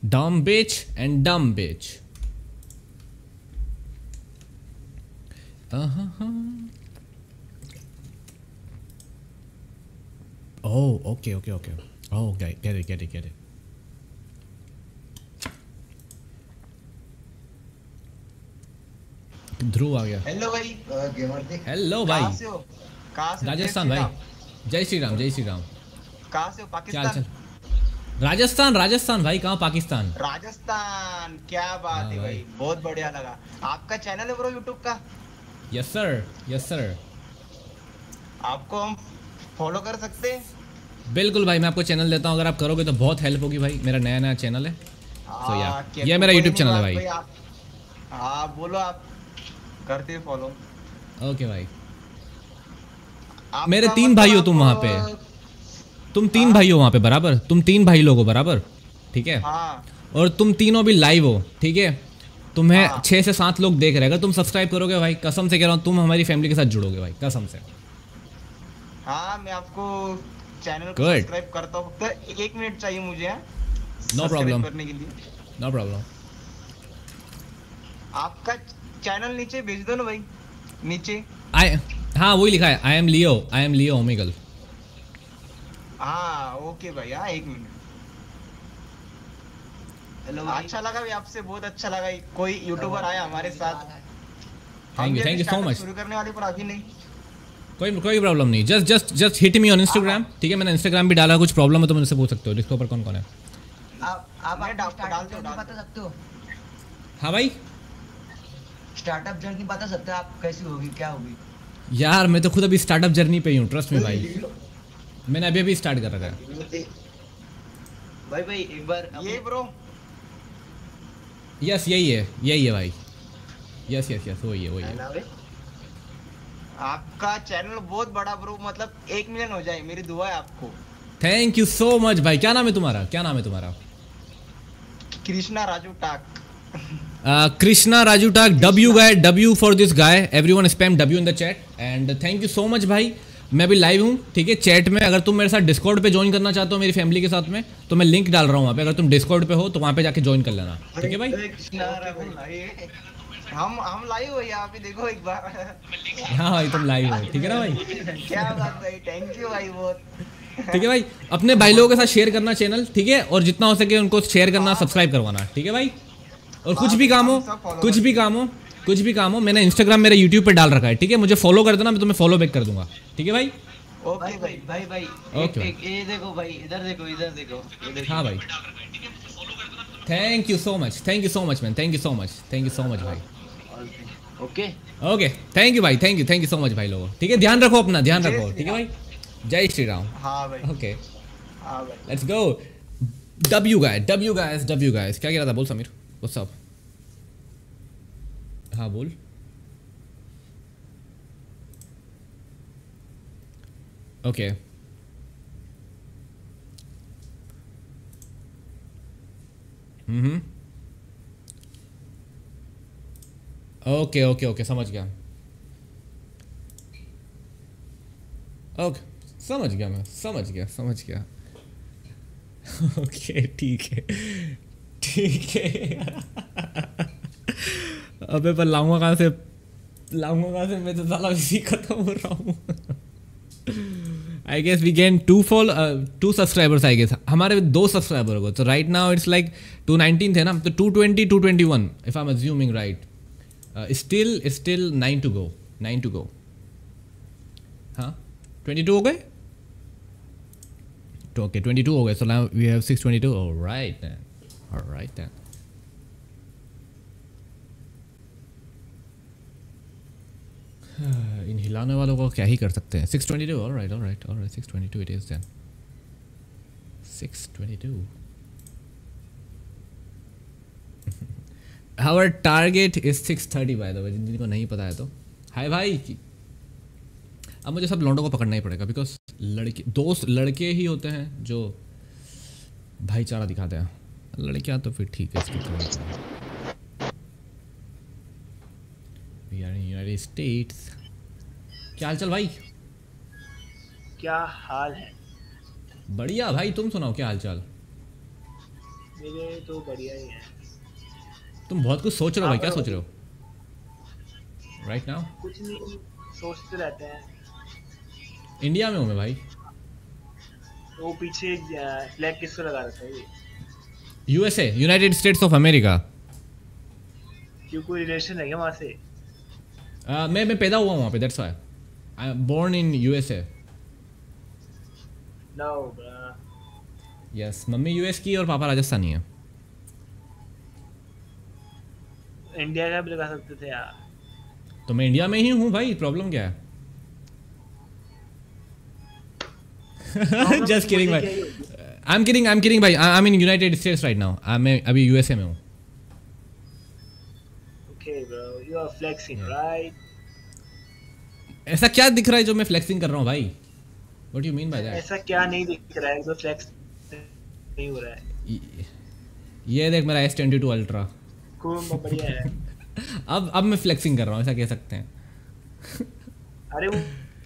डम बेच एंड डम बेच Oh, okay, okay, okay. Oh, okay, get it, get it, get it. ध्रुव आ गया। हेलो भाई गेमर देख। हेलो भाई। कहाँ से हो? कहाँ से राजस्थान भाई। जय श्री राम जय श्री राम। कहाँ से हो? पाकिस्तान। चल चल? राजस्थान राजस्थान भाई कहाँ पाकिस्तान? राजस्थान क्या बात हाँ है भाई। भाई। बहुत बढ़िया लगा। आपका चैनल है ब्रो यूट्यूब का? यस सर यस सर आपको हम फॉलो कर सकते हैं? बिल्कुल भाई मैं आपको चैनल देता हूँ। अगर आप करोगे तो बहुत हेल्प होगी भाई। मेरा नया नया चैनल है या हाँ, ये मेरा यूट्यूब चैनल है भाई। आप हाँ बोलो आप। करते फॉलो ओके भाई। मेरे तीन भाई हो तुम वहाँ पे। तुम तीन भाई हो वहाँ पे बराबर? तुम तीन भाई लोग हो बराबर? ठीक है? हाँ। और तुम तीनों भी लाइव हो ठीक है? तुम्हें छः से सात लोग देख रहे हैं। अगर तुम सब्सक्राइब करोगे भाई कसम से कह रहा हूँ तुम हमारी फैमिली के साथ जुड़ोगे भाई कसम से। हाँ मैं आपको चैनल को सब्सक्राइब करता हूँ। तो एक मिनट चाहिए मुझे हाँ, नो प्रॉब्लम करने के लिए। नो प्रॉब्लम आपका चैनल नीचे भेज दो ना भाई। नीचे। आई हाँ वही लिखा है I am Leo I am Leo Omegle हाँ ओके भाई हाँ एक मिनट हेलो अच्छा लगा भाई आपसे बहुत अच्छा लगा। कोई यूट्यूबर आया हमारे साथ। Thank you thank you so much शुरू करने वाले पर अभी नहीं। कोई कोई प्रॉब्लम नहीं। Just just just hit me on Instagram ठीक है? मैंने इंस्टाग्राम भी डाला कुछ प्रॉब्लम है तो मुझसे पूछ सकते हो। इसके ऊपर कौन कौन है? आप आप डाल डाल दो डाल बता सकते हो। हाँ भाई। स्टार्टअप जर्नी बता सकते हो। आप कैसी होगी क्या होगी? यार मैं तो खुद अभी स्टार्टअप जर्नी पे ही हूँ ट्रस्ट में भाई। मैंने अभी अभी स्टार्ट कर रखा है भाई भाई एक बार ये ब्रो यस यही है यही है भाई। यस यस यस वही है वही है। आपका चैनल बहुत बड़ा ब्रो मतलब एक मिलियन हो जाए मेरी दुआ है आपको। थैंक यू सो मच भाई। क्या नाम है तुम्हारा? क्या नाम है तुम्हारा? Krishna Raju Tak. Krishna Raju Tak W guy W for this guy everyone spam W in the chat and thank you so much भाई। मैं भी लाइव हूँ ठीक है? चैट में अगर तुम मेरे साथ डिस्कॉर्ड पे ज्वाइन करना चाहते हो मेरी फैमिली के साथ में तो मैं लिंक डाल रहा हूँ वहाँ पे। अगर तुम डिस्कॉर्ड पे हो तो वहाँ पे जाके ज्वाइन कर लेना ठीक है भाई? हम हम लाइव हो यहाँ पे देखो एक बार। हाँ भाई तुम लाइव हो ठीक है ना भाई? क्या बात भाई थैंक यू भाई बहुत। ठीक है भाई अपने भाई लोगों के साथ शेयर करना चैनल ठीक है? और जितना हो सके उनको शेयर करना सब्सक्राइब करवाना ठीक है भाई? और कुछ भी काम हो कुछ भी काम हो कुछ भी काम हो मैंने इंस्टाग्राम मेरे यूट्यूब पे डाल रखा है ठीक है? मुझे फॉलो कर देना मैं तुम्हें फॉलो बैक कर दूँगा। ठीक है भाई? ओके भाई भाई भाई ओके ये देखो भाई इधर देखो इधर देखो। हाँ भाई। Thank you so much thank you so much man thank you so much thank you so much भाई। ओके ओके थैंक यू भाई thank you thank you so much भाई लोगों। ठीक है? ध्यान रखो अपना ध्यान रखो ठीक है भाई? जय श्री राम। हाँ भाई। Okay let's go W guy W guys W guys क्या कह रहा था बोल समीर? व्हाट्स अप हाँ बोल। Okay hmm okay okay okay समझ गया। ओके समझ गया मैं, समझ गया समझ गया। ओके ठीक है ठीक है। अबे पर लाऊँगा कहाँ से? लाऊँगा कहाँ से? मैं तो साला इसी खत्म हो रहा हूँ। I guess we gain two fall two subscribers I guess हमारे दो सब्सक्राइबर हो तो right now it's like two nineteen थे ना? तो two twenty two twenty one if I am assuming right still still nine to go nine to go हाँ twenty two हो गए. ओके ट्वेंटी टू हो गए so we have six twenty two right right इन हिलाने वालों को क्या ही कर सकते हैं? सिक्स ट्वेंटी टू और राइट और राइट और six twenty two it is then six twenty two our target is six thirty by the way जिनको नहीं पता है तो। हाय भाई की। अब मुझे सब लौंडों को पकड़ना ही पड़ेगा बिकॉज़ लड़के, दोस्त लड़के ही होते हैं जो भाईचारा दिखाते हैं। लड़कियाँ तो फिर ठीक है, इसकी we are in United States क्या हाल चाल भाई? क्या हाल है? बढ़िया भाई तुम सुनाओ क्या हाल चाल? मेरे तो बढ़िया ही है। तुम बहुत कुछ सोच रहे हो भाई क्या सोच रहे हो? राइट नाउ कुछ नहीं सोचते रहते हैं। इंडिया में हूँ मैं भाई। वो पीछे फ्लैग किसको लगा रखा है USA United States of America क्यों कोई रिलेशन है क्या वहाँ से? Uh, मैं मैं पैदा हुआ हूँ वहाँ पे that's why I am born in USA bro. Yes mummy US की और पापा राजस्थानी है. इंडिया का भी लगा सकते थे यार. तो मैं इंडिया में ही हूँ भाई प्रॉब्लम क्या है? जस्ट किडिंग भाई. I am kidding I am kidding भाई. I am in United States right now मैं अभी यूएसए में हूँ. Flexing, right? ऐसा क्या दिख रहा है जो मैं फ्लेक्सिंग कर रहा हूँ भाई? What you mean by that ऐसा क्या नहीं दिख रहा है जो फ्लेक्स नहीं हो रहा है? ये देख मेरा एस ट्वेंटी टू अल्ट्रा खूब बढ़िया है। अब अब मैं फ्लेक्सिंग कर रहा हूँ ऐसा कह सकते हैं। अरे वो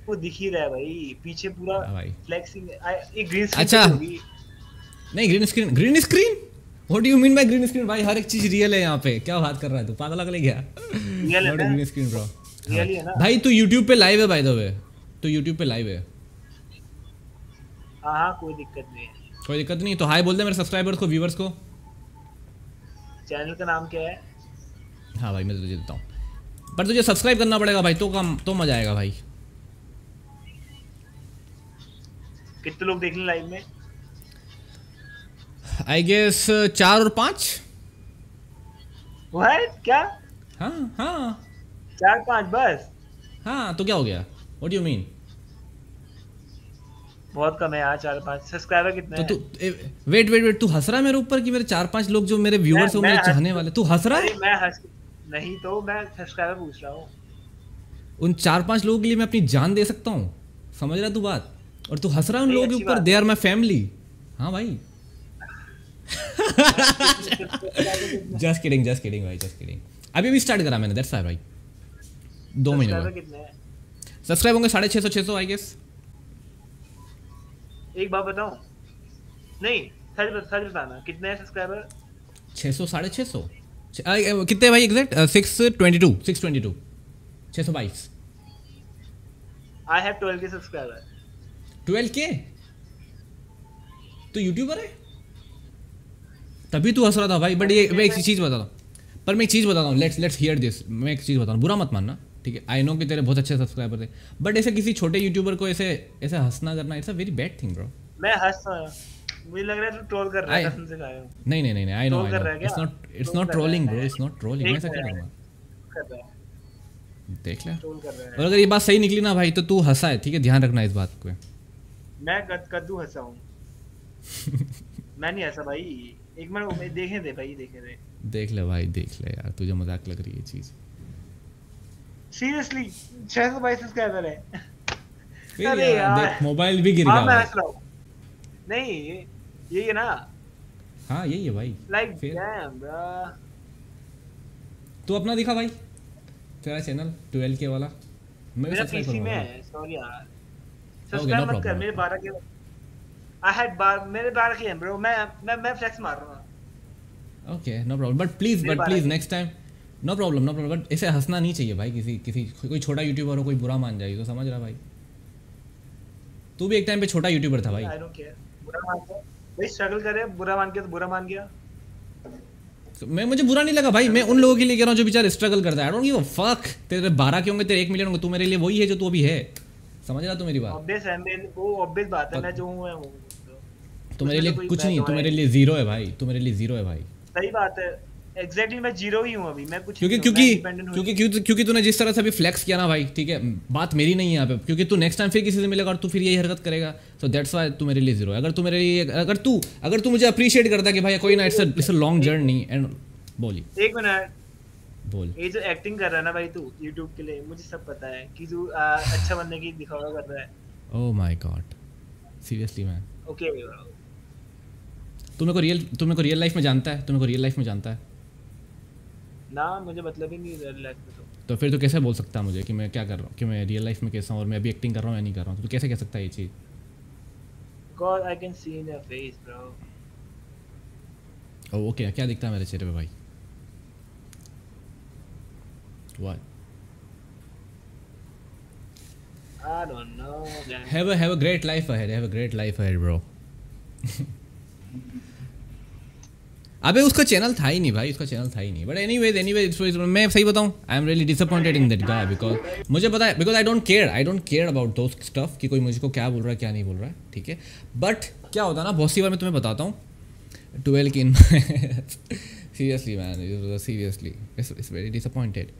वो दिख ही रहा है भाई। पीछे पूरा हाँ भाई। फ्लेक्सिंग एक ग्रीन स्क्रीन अच्छा। नहीं green screen green screen what do you mean by green screen भाई हर एक चीज़ रियल है यहाँ पे। क्या बात कर रहा है तू? पागल लगले क्या? Real है? ग्रीन स्क्रीन ब्रो Real है ना? भाई तू YouTube पे लाइव है बाय द वे तू YouTube पे लाइव है। हाँ हाँ कोई दिक्कत नहीं है। कोई दिक्कत नहीं। तो हाय बोल दे मेरे सब्सक्राइबर्स को व्यूअर्स को। चैनल का नाम क्या है? हाँ भाई मैं तुझे देता हूँ। पर तुझे सब्सक्राइब करना पड़ेगा भाई तो कम तो मज़ा आएगा भाई। कितने लोग देख रहे लाइव में? आई गेस चार और पाँच? व्हाट क्या? हाँ हाँ। चार पाँच बस? हाँ तो क्या हो गया? व्हाट यू मीन बहुत कम है यार चार पाँच। सब्सक्राइबर कितने तो तू वेट वेट वेट तू हंस रहा है मेरे ऊपर कि मेरे चार पाँच लोग जो मेरे व्यूअर्स हो मेरे चाहने वाले? तू हंस रहा है? मैं हंस नहीं तो मैं सब्सक्राइबर पूछ रहा हूँ। उन चार पाँच लोगों के लिए मैं अपनी जान दे सकता हूँ? समझ रहा तू बात? और तू हंस रहा है उन लोगों के ऊपर? दे आर माई फैमिली हाँ भाई। जस्ट किडिंग जस्ट किडिंग भाई जस्ट किडिंग अभी अभी स्टार्ट करा मैंने दैट्स व्हाई भाई दो महीने कितने सब्सक्राइब होंगे साढ़े छः सौ छः सौ आई गेस एक बात बताऊँ? नहीं सच बत- सच बताना। कितने हैं सब्सक्राइबर छः सौ साढ़े छः सौ। कितने भाई exact six twenty two six twenty two छः सौ बाईस। आई हैव 12 के सब्सक्राइबर ट्वेल्व के तो यूट्यूबर है? तभी तू हंस रहा था भाई बट ये मैं एक चीज़ बताता हूँ। पर मैं एक चीज़ बताता हूँ। लेट्स लेट्स हियर दिस मैं एक चीज़ बताता हूँ। बुरा मत मानना ठीक है? आई नो कि तेरे बहुत अच्छे सब्सक्राइबर थे बट ऐसे किसी छोटे यूट्यूबर को ऐसे ऐसे हंसना करना it's a very bad thing bro मैं हंस रहा हूँ। मुझे लग रहा है तू ट्रोल कर रहा है कसम से खाया नहीं नहीं नहीं I know? It's not it's not trolling bro it's not trolling मैं ऐसा क्या करूँगा? देख ले। ट्रोल कर रहा और अगर ये बात सही निकली ना भाई तो तू हंसा है ठीक है? ध्यान रखना इस बात को मैं कद कद्दू हंसा हूँ मैं नहीं हंसा भाई। एक मिनट देखे थे भाई देखे थे देख ले भाई देख ले यार तुझे मज़ाक लग रही है चीज़। सीरियसली 622 सब्सक्राइबर है। अरे यार, देख मोबाइल भी गिर गया मैं हंस रहा हूँ। नहीं ये ये है ना। हाँ यही है भाई। लाइक डैम ब्रो तू अपना दिखा भाई तेरा चैनल ट्वेल्व के वाला। मेरा पीसी में है सॉरी यार। सब्सक्राइब मत कर मेरे 12 के आई हैड बार मेरे 12 के हैं ब्रो मैं मैं मैं फ्लेक्स मार रहा हूँ। Okay no problem but please मेरे बट बारह प्लीज़ के। Next time no problem no problem but ऐसे हंसना नहीं चाहिए भाई किसी किसी कोई छोटा यूट्यूबर हो कोई बुरा मान जाए तो समझ रहा भाई। तू भी एक टाइम पे छोटा यूट्यूबर था भाई। आई डोंट केयर बुरा मान गया भाई स्ट्रगल करे बुरा मान के तो बुरा मान गया। मैं मुझे बुरा नहीं लगा भाई मैं उन लोगों के लिए कह रहा हूँ जो बेचारे स्ट्रगल करता है। I don't give a fuck तेरे बारह के होंगे तेरे एक मिलियन होंगे तू मेरे लिए वही है जो तू अभी है। समझ रहा तू मेरी बात? ऑब्वियस है मेरे वो ऑब्वियस बात है मैं जो हूँ मैं हूँ। तो मेरे लिए तो कुछ नहीं तू और मेरे लिए ज़ीरो है भाई तू मेरे लिए ज़ीरो है भाई। सही बात है। एग्जैक्टली मैं ज़ीरो ही हूँ अभी मैं कुछ क्योंकि क्योंकि। क्योंकि क्योंकि क्योंकि तूने जिस तरह से अभी फ्लेक्स किया ना भाई ठीक है बात मेरी नहीं है यहाँ पे क्योंकि तू नेक्स्ट टाइम फिर किसी से मिलेगा और तू फिर यही हरकत करेगा। सो दैट्स वाई तू मेरे लिए ज़ीरो है। अगर तू मेरे लिए अगर तू अगर तू मुझे अप्रिशिएट करता कि भाई कोई ना it's it's a long journey and बोली एक मिनट। बोल। ये जो एक्टिंग कर रहा है ना भाई तू YouTube के लिए मुझे सब पता है कि तू अच्छा बनने की दिखावा कर रहा है। ओह my God seriously man okay तू मेरे को रियल तू मेरे को रियल लाइफ में जानता है? तू मेरे को रियल लाइफ में जानता है? ना मुझे मतलब ही नहीं रियल लाइफ में तो। तो फिर तू कैसे बोल सकता है मुझे कि मैं क्या कर रहा हूँ? कि मैं रियल लाइफ में कैसा हूँ और मैं अभी एक्टिंग कर रहा हूँ या नहीं कर रहा हूँ? तो कैसे कह सकता है ये चीज़? God I can see in your face bro. Oh okay क्या दिखता है मेरे चेहरे पे भाई? What? I don't know man. Have a have a great life ahead. Have a great life ahead, bro. अबे, उसका चैनल था ही नहीं भाई, उसका चैनल था ही नहीं। But anyways anyways मैं सही बताऊँ I am really disappointed in that guy because मुझे पता है because I don't care I don't care about those stuff कि कोई मुझको क्या बोल रहा है, क्या नहीं बोल रहा है, ठीक है? बट क्या होता है ना, बहुत सी बार मैं तुम्हें बताता हूँ ट्वेल्व की इन seriously man seriously it's very disappointed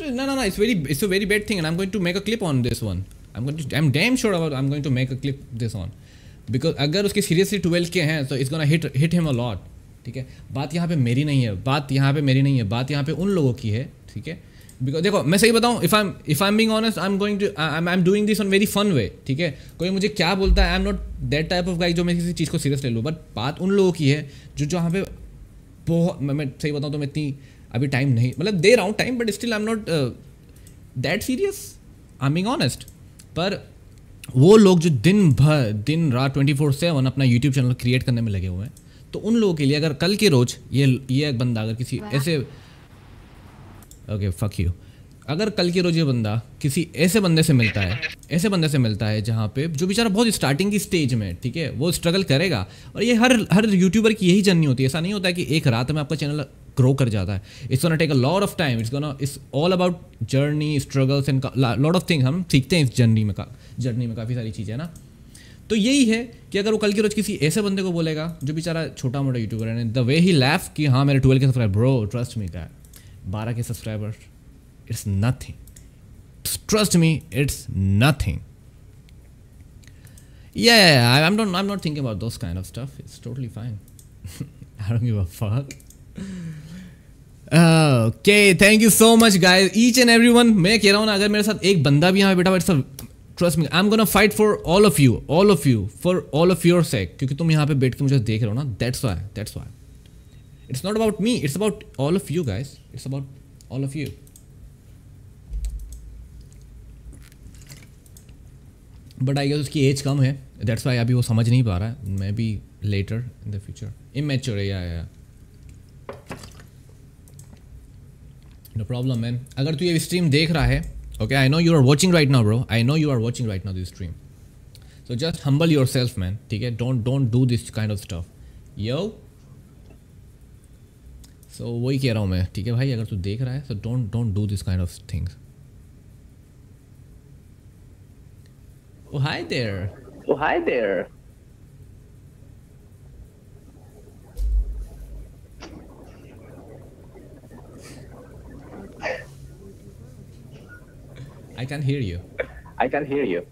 no no no, it's very, it's a very bad thing and i'm going to make a clip on this one. I'm going to, i'm damn sure about, i'm going to make a clip this on. Because अगर उसके seriously twelve के हैं तो it's gonna hit hit him a lot ठीक है? बात यहाँ पे मेरी नहीं है। बात यहाँ पे मेरी नहीं है। बात यहाँ पे उन लोगों की है। ठीक है? बिकॉज़ देखो, मैं सही बताऊँ if I am if I am being honest I am going to I am doing this on very fun way ठीक है? कोई मुझे क्या बोलता है I am not that type of guy जो मैं किसी चीज़ को सीरियस ले लूँ। बट बात उन लोगों की है जो जहाँ पे बहुत, मैं मैं सही बताऊँ तो मैं इतनी अभी टाइम नहीं मतलब दे रहा हूँ time but still I am not that serious I am being honest पर वो लोग जो दिन भर दिन रात ट्वेंटी फोर सेवन अपना यूट्यूब चैनल क्रिएट करने में लगे हुए हैं तो उन लोगों के लिए अगर कल के रोज ये ये एक बंदा अगर किसी ऐसे ओके फक यू अगर कल के रोज ये बंदा किसी ऐसे बंदे से मिलता है ऐसे बंदे से मिलता है जहाँ पे जो बेचारा बहुत स्टार्टिंग की स्टेज में ठीक है? वो स्ट्रगल करेगा और ये हर हर यूट्यूबर की यही जर्नी होती है। ऐसा नहीं होता है कि एक रात में आपका चैनल ग्रो कर जाता है। It's gonna take a lot of time it's gonna it's all about journey struggles and lot of thing हम सीखते हैं इस जर्नी में का जर्नी में काफ़ी सारी चीज़ें ना। तो यही है कि अगर वो कल के रोज किसी ऐसे बंदे को बोलेगा जो बेचारा छोटा मोटा यूट्यूबर है द वे ही लैफ कि हाँ मेरे twelve K subscriber bro trust me का बारह के subscriber it's nothing trust me it's nothing. Yeah, yeah, yeah i'm not i'm not thinking about those kind of stuff. It's totally fine. I don't give a fuck. Okay thank you so much guys each and everyone मैं कह रहा हूँ ना अगर मेरे साथ एक बंदा भी यहाँ बैठा it's trust me I am gonna fight for all of you all of you for all of your sake क्योंकि तुम यहाँ पे बैठ के मुझे देख रहे हो ना that's why that's why it's not about me it's about all of you guys it's about all of you but I guess उसकी एज कम है. दैट्स वाई अभी वो समझ नहीं पा रहा है. Maybe later in the future immature है या नो प्रॉब्लम मैन अगर तू ये स्ट्रीम देख रहा है no you are watching right now bro I know you are watching right now this stream so just humble yourself man ठीक है don't don't do this kind of stuff yo so वही कह रहा हूँ मैं ठीक है भाई? अगर तू देख रहा है so don't don't do this kind of things Oh, hi there. Oh, hi there. I can hear you. I can hear you.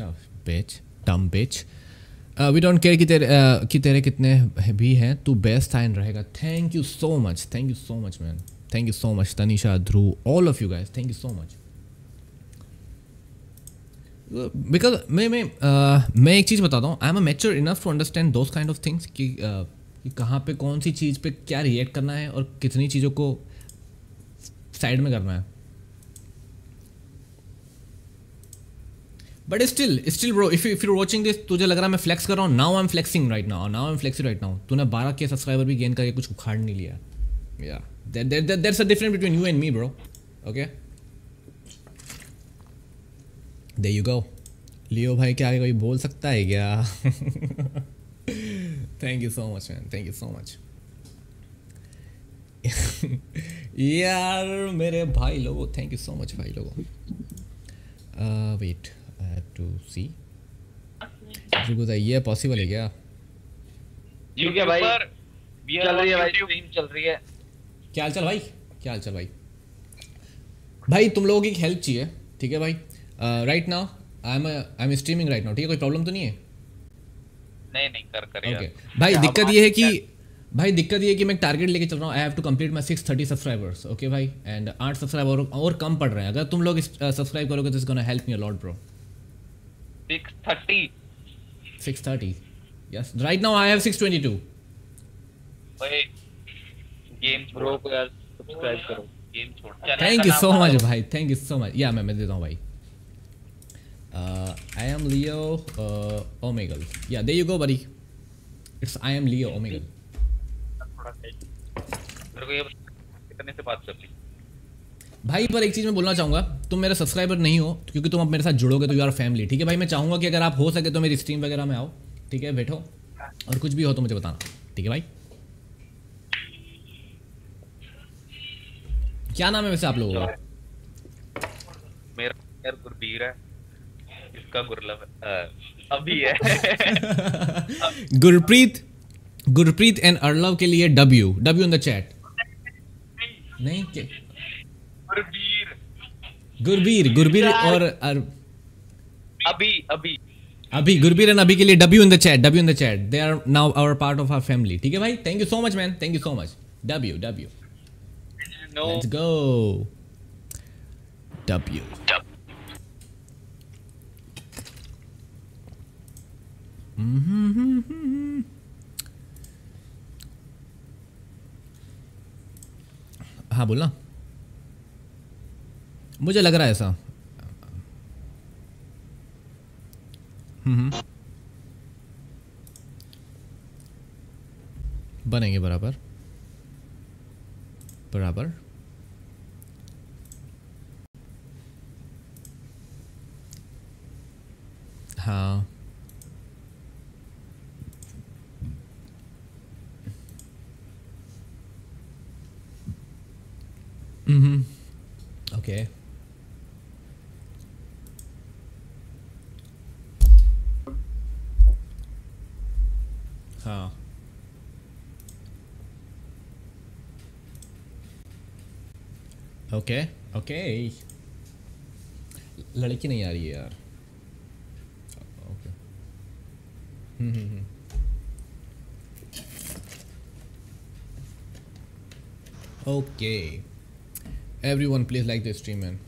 Oh, bitch. Dumb bitch. We don't care कि तेरे uh, कि तेरे कितने भी हैं तू बेस्ट साइन रहेगा thank you so much thank you so much man thank you so much Tanisha Dhruv all of you guys thank you so much because मैं मैं uh, मैं एक चीज़ बताता हूँ I am a mature enough to understand those kind of things कि uh, कि कहाँ पे कौन सी चीज़ पे क्या रिएक्ट करना है और कितनी चीज़ों को साइड में करना है but still still bro if if you watching this तुझे लग रहा है मैं फ्लेक्स कर रहा हूँ now I am flexing right now now I am flexing right now तूने बारह के सब्सक्राइबर भी गेन करके कुछ उखाड़ नहीं लिया। That's a difference between you and me bro okay there you go Leo भाई क्या कोई बोल सकता है क्या? Thank you so much man thank you so much यार, मेरे भाई लोगों थैंक यू सो मच भाई लोगों. वेट टू सी जो ये पॉसिबल है क्या जी क्या भाई चल रही है भाई स्ट्रीम चल रही है. क्या हाल चल भाई? क्या हाल चल भाई? भाई तुम लोगों की हेल्प चाहिए ठीक है भाई? Right now I am I am streaming right now ठीक है? कोई प्रॉब्लम तो नहीं है? नहीं नहीं कर कर ओके भाई दिक्कत ये है कि भाई दिक्कत ये है कि मैं टारगेट लेके चल रहा हूँ. I have to complete my six thirty subscribers okay भाई? एंड आठ सब्सक्राइबर और कम पड़ रहे हैं. अगर तुम लोग सब्सक्राइब करोगे तो is gonna help me a lot bro 630 630 yes. Right now i have 622 ओए गेम ब्रो को यार सब्सक्राइब करो। गेम छोड़। थैंक यू सो मच भाई. थैंक यू सो मच या मैं मैं देता हूँ भाई. आई एम लियो ओमेगल या there you go buddy it's I am Leo Omegle मेरे को ये कितने से बात करनी भाई पर एक चीज़ मैं बोलना चाहूँगा तुम मेरे सब्सक्राइबर नहीं हो क्योंकि तुम अब मेरे साथ जुड़ोगे तो यू आर फैमिली ठीक है? भाई मैं चाहूँगा कि अगर आप हो सके तो मेरी स्ट्रीम वगैरह में आओ ठीक है? बैठो और कुछ भी हो तो मुझे बताना ठीक है भाई? क्या नाम है वैसे आप लोगों का? मेरा गुरबीर है इसका गुरलव अभी है। गुरप्रीत गुरप्रीत एंड अर्लव के लिए W W in the chat नहीं गुरबीर। गुरबीर गुरबीर और अभी अभी। अभी गुरबीर एंड अभी के लिए W in the chat W in the chat they are now our part of our family ठीक है भाई? Thank you so much man thank you so much W W let's go W हाँ बोलना। मुझे लग रहा है ऐसा। बनेंगे बराबर। बराबर। हाँ। हम्म ओके। tile. Okay, okay. लड़की नहीं आ रही है यार okay okay everyone please like the stream man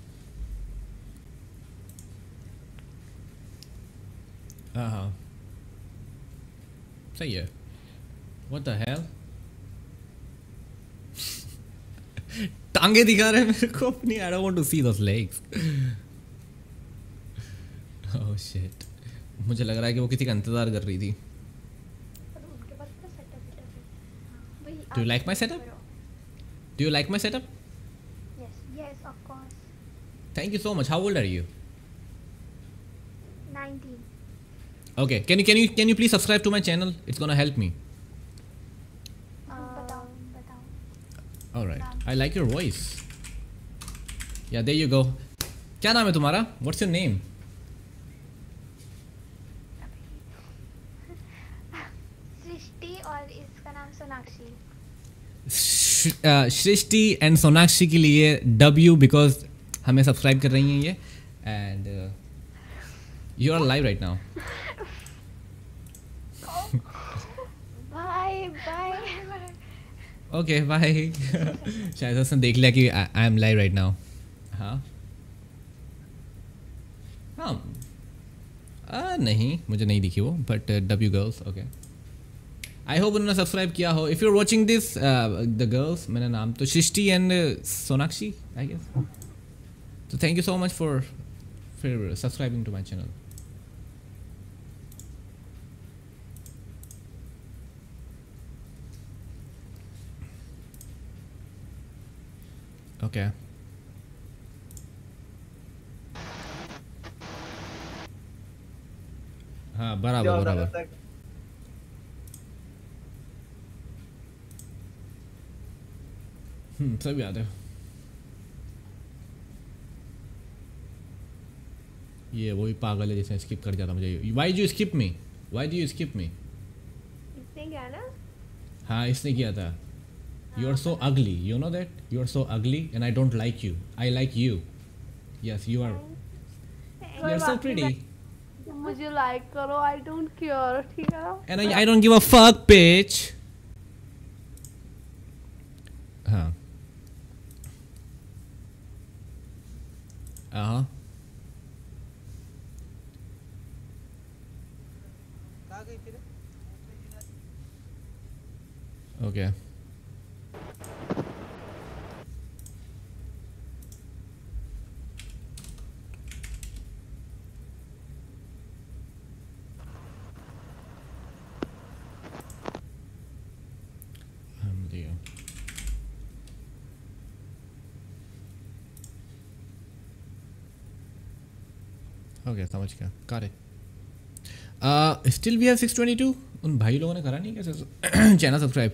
हाँ हाँ सही है What the hell? टांगे दिखा रहे हैं मेरे को अपनी I don't want to see those legs. Oh shit. मुझे लग रहा है कि वो किसी का इंतज़ार कर रही थी Do you like my setup? Do you like my setup? Yes, yes, of course. Thank you so much. How old are you? 19. Okay can you can you can you please subscribe to my channel it's gonna help me alright I like your voice या there you go क्या नाम है तुम्हारा? What's your name Srishti and Sonakshi के लिए W because हमें subscribe कर रही हैं ये। And you are live right now okay bye शायद उसने देख लिया कि I am live right now हाँ. हाँ. आ, नहीं मुझे नहीं दिखी वो but W girls okay I hope उन्होंने सब्सक्राइब किया हो. If you are watching this the girls मेरा नाम तो Srishti and Sonakshi I guess तो thank you so much for फिर subscribing to my channel okay हाँ बराबर बराबर हम्म सब याद है ये वही पागल है जिसने स्किप कर जाता मुझे why do skip me why do you skip me इसने क्या ना हाँ इसने किया था You are so ugly you know that you are so ugly and I don't like you I like you yes you are you are so pretty मुझे like करो I don't care ठीक है ना and I, I don't give a fuck, bitch. हाँ हाँ okay समझ गया it. Still we have 622 उन भाई लोगों ने करा नहीं कैसे channel subscribe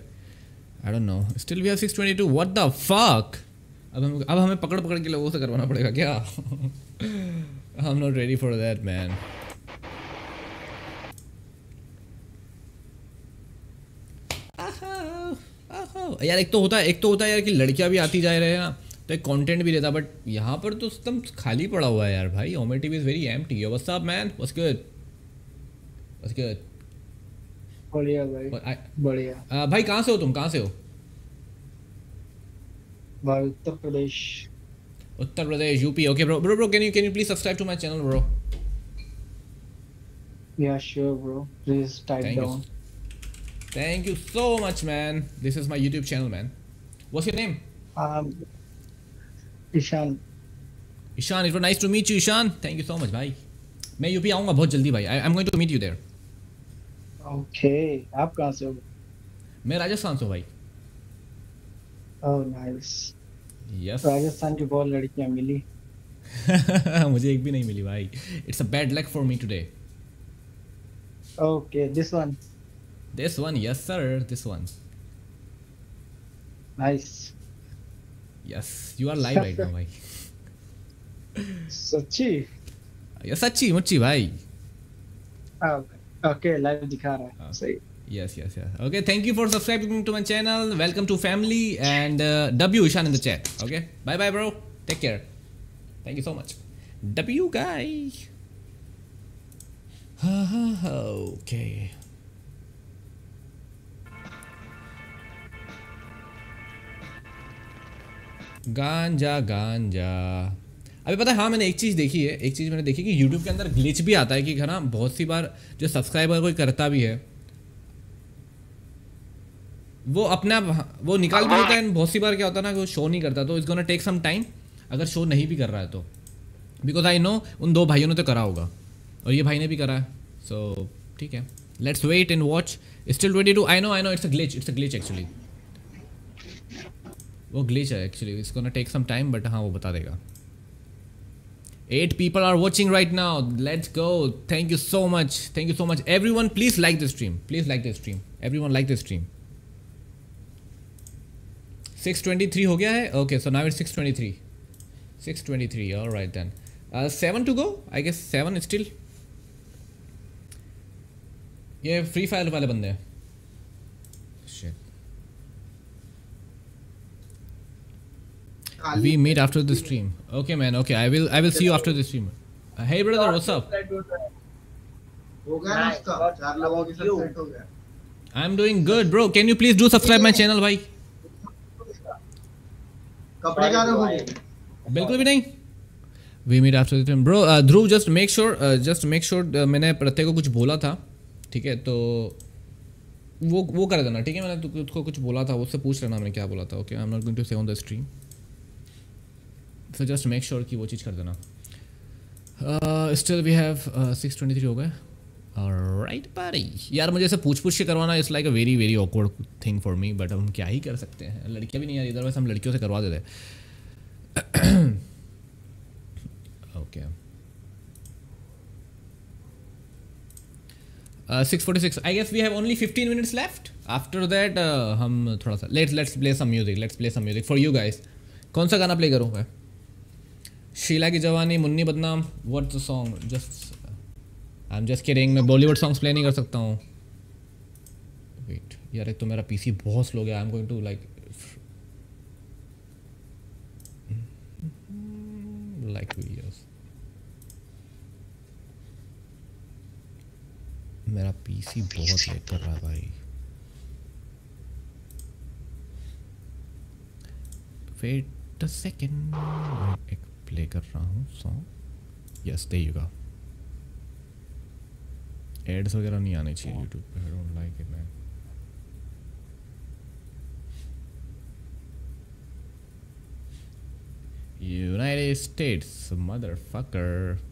I don't know still we have 622 what the fuck अब हम, अब हमें पकड़ पकड़ के लोगों से करवाना पड़ेगा क्या? I am not ready for that man यार, एक तो होता है, एक तो होता है यार कि लड़कियाँ भी आती जा रहे हैं ना। तो एक कंटेंट भी रहता बट यहाँ पर तो एकदम खाली पड़ा हुआ है यार भाई OmeTV is very empty what's up man what's good what's good बढ़िया भाई बढ़िया भाई कहाँ से हो तुम कहाँ से हो भाई Uttar Pradesh Uttar Pradesh UP okay bro bro bro can you can you please subscribe to my channel bro Yeah, sure, bro. Please type Thank you. down. Thank you so much, man. This is my YouTube channel, man. What's your name? Um, Ishaan. Ishaan it was nice to meet you Ishaan. Thank you so much भाई मैं UP आऊँगा बहुत जल्दी भाई। I am going to meet you there okay आप कहाँ से हो? मैं राजस्थान से हूँ भाई। ओह नाइस यस राजस्थान की बहुत लड़कियाँ मिली। मुझे एक भी नहीं मिली भाई। It's a bad luck for me today okay this one this one yes sir this one nice. Yes, you are live right now, भाई. सच्ची ये सच्ची मुच्ची भाई. ओके लाइव दिखा रहा है सही Yes, yes, yes. Okay, thank you for subscribing to my channel. Welcome to family and uh, W Ishan in the chat. Okay, bye bye, bro. Take care. Thank you so much. W guy. okay. गांजा गांजा। अभी पता है हाँ मैंने एक चीज़ देखी है। एक चीज़ मैंने देखी कि YouTube के अंदर ग्लिच भी आता है कि है ना बहुत सी बार जो सब्सक्राइबर कोई करता भी है वो अपने आप वो निकाल भी देता है। बहुत सी बार क्या होता है ना कि वो शो नहीं करता। तो it's gonna take some time अगर शो नहीं भी कर रहा है तो। बिकॉज़ आई नो उन दो भाइयों ने तो करा होगा। और ये भाई ने भी करा है। सो so, ठीक है। Let's wait and watch still twenty two I know I know it's a glitch it's a glitch actually वो ग्लिच है एक्चुअली इसको ना टेक सम टाइम बट हाँ वो बता देगा। Eight people are watching right now let's go thank you so much thank you so much everyone please like the stream please like the stream everyone like the stream six twenty three हो गया है? Okay so now it six twenty three six twenty three और right then seven to go I guess seven still ये free fire वाले बंदे हैं। We meet after the stream. Okay man. Okay I will I will see you after the stream. Uh, hey brother what's up? हो गया ना उसका। चार लोगों के साथ सेट हो गया। I'm doing good bro. Can you please do subscribe my channel भाई कपड़े का रखोगे बिल्कुल भी नहीं। We meet after time bro Dhruv just make sure just make sure मैंने प्रत्यय को कुछ बोला था ठीक है? तो वो वो कर देना ठीक है? मैंने तु- उसको कुछ बोला था उससे पूछ लेना मैंने क्या बोला था okay I am not going to say on the stream so just make sure कि वो चीज़ कर देना। Still we have six twenty three हो गए। राइट पारी यार मुझे ऐसे पूछ पूछ के करवाना it's like a very very awkward thing for me but हम क्या ही कर सकते हैं? लड़कियाँ भी नहीं आ रही इधर हम लड़कियों से करवा देते okay six forty six I guess we have only fifteen minutes left after that हम थोड़ा सा let's let's play some music let's play some music for you guys कौन सा गाना प्ले करूँ मैं? शीला की जवानी, मुन्नी बदनाम what's the song just I am just kidding मैं बॉलीवुड सॉन्ग्स प्ले नहीं कर सकता हूँ। वेट यार, एक तो मेरा पीसी बहुत स्लो गया। I am going to like like मेरा पीसी बहुत लेट कर रहा है भाई। वेट अ सेकंड एक प्ले कर रहा हूँ सॉन्ग यस दे एड्स वगैरह नहीं आने चाहिए यूट्यूब पे. I don't like it man United States motherfucker.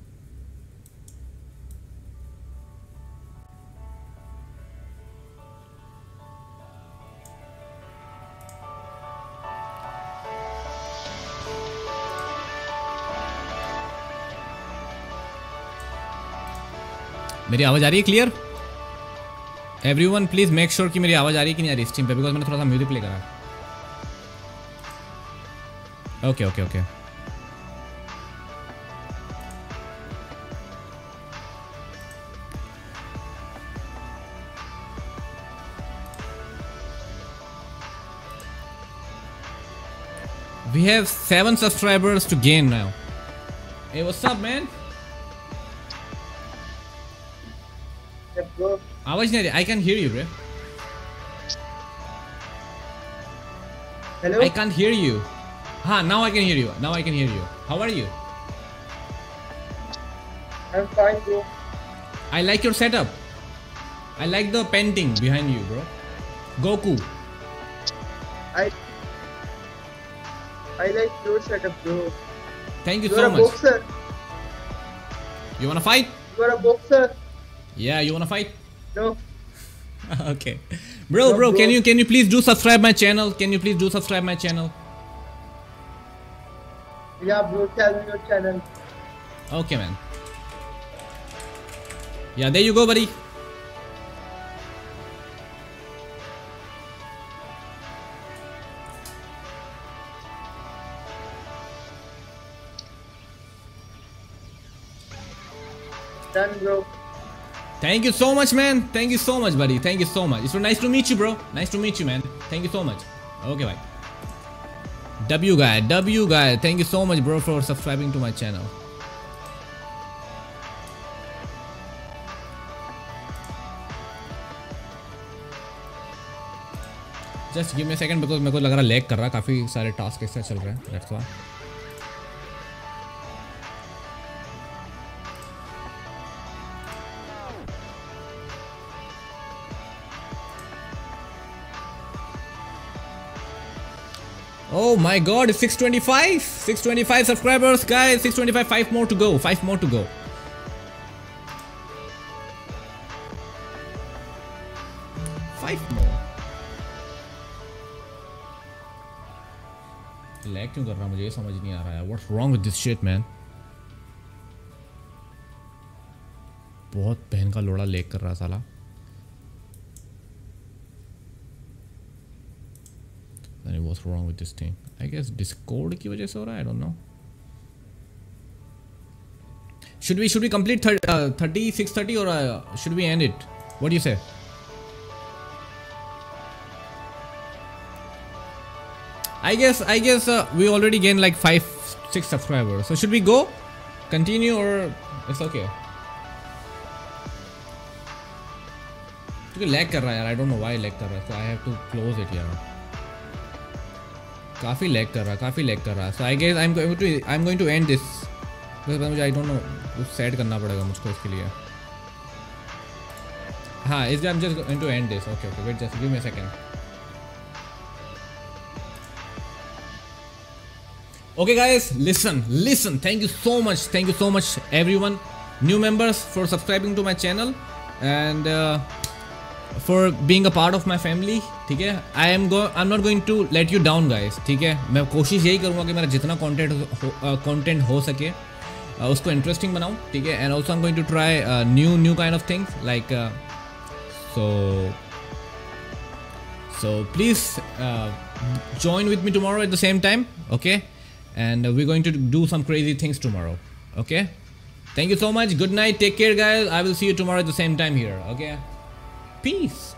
मेरी आवाज़ आ रही है clear everyone please make sure कि मेरी आवाज़ आ रही है कि नहीं आ रही स्ट्रीम पे बिकॉज़ मैंने थोड़ा सा म्यूज़िक प्ले करा okay okay okay We have seven subscribers to gain now. Hey, what's up, man? आवाज़ नहीं आ रही आई कैन हियर यू रे Hello? I can't hear you. हाँ now I can hear you. Now I can hear you. How are you? I'm fine, bro. I like your setup. I like the painting behind you, bro. Goku. I I like your setup, bro. Thank you You're so a much. boxer. You wanna fight? You are a boxer. Yeah, you wanna fight? No. okay. Bro, No, bro, bro. can you can you please do subscribe my channel? Can you please do subscribe my channel? Yeah, bro. Tell me your channel. Okay, man. Yeah, there you go, buddy. Done, bro. Thank you so much, man. Thank you so much, buddy. Thank you so much. It's so nice to meet you, bro. Nice to meet you, man. Thank you so much. Okay, bye. W guy, W guy. Thank you so much, bro, for subscribing to my channel. Just give me second because मेरे को लग रहा है lag कर रहा है काफ़ी सारे टास्क एक साथ चल रहे हैं that's why Oh my god, it's 625! 625 subscribers, guys! 625, 5 more to go, 5 more to go. Five more. Lag क्यों कर रहा है मुझे ये समझ नहीं आ रहा है what's wrong with this shit man बहुत बहन का लोड़ा लैग कर रहा है साला then what's wrong with this thing i guess discord की वजह से हो रहा है i don't know should we should we complete 30, uh, 30 630 or uh, should we end it what do you say i guess i guess uh, we already gained like 5 6 subscribers so should we go continue or it's okay क्योंकि lag कर रहा है यार I don't know why lag कर रहा है so I have to close it यार काफ़ी लैग कर रहा काफ़ी लैग कर रहा so I guess I am going to I am going to end this because मुझे आई डोंट नो कुछ सेट करना पड़ेगा मुझको इसके लिए हाँ इस I am just going to end this okay okay wait just give me second Okay, guys, listen, listen. Thank you so much. Thank you so much, everyone. New members for subscribing to my channel and uh, for being a part of my family ठीक है? I am I am not going to let you down guys ठीक है? मैं कोशिश यही करूँगा कि मेरा जितना कॉन्टेंट कॉन्टेंट हो सके उसको इंटरेस्टिंग बनाऊँ, ठीक है? And also I am going to try new new kind of things like so so please join with me tomorrow at the same time okay and we going to do some crazy things tomorrow okay thank you so much good night take care guys I will see you tomorrow at the same time here okay peace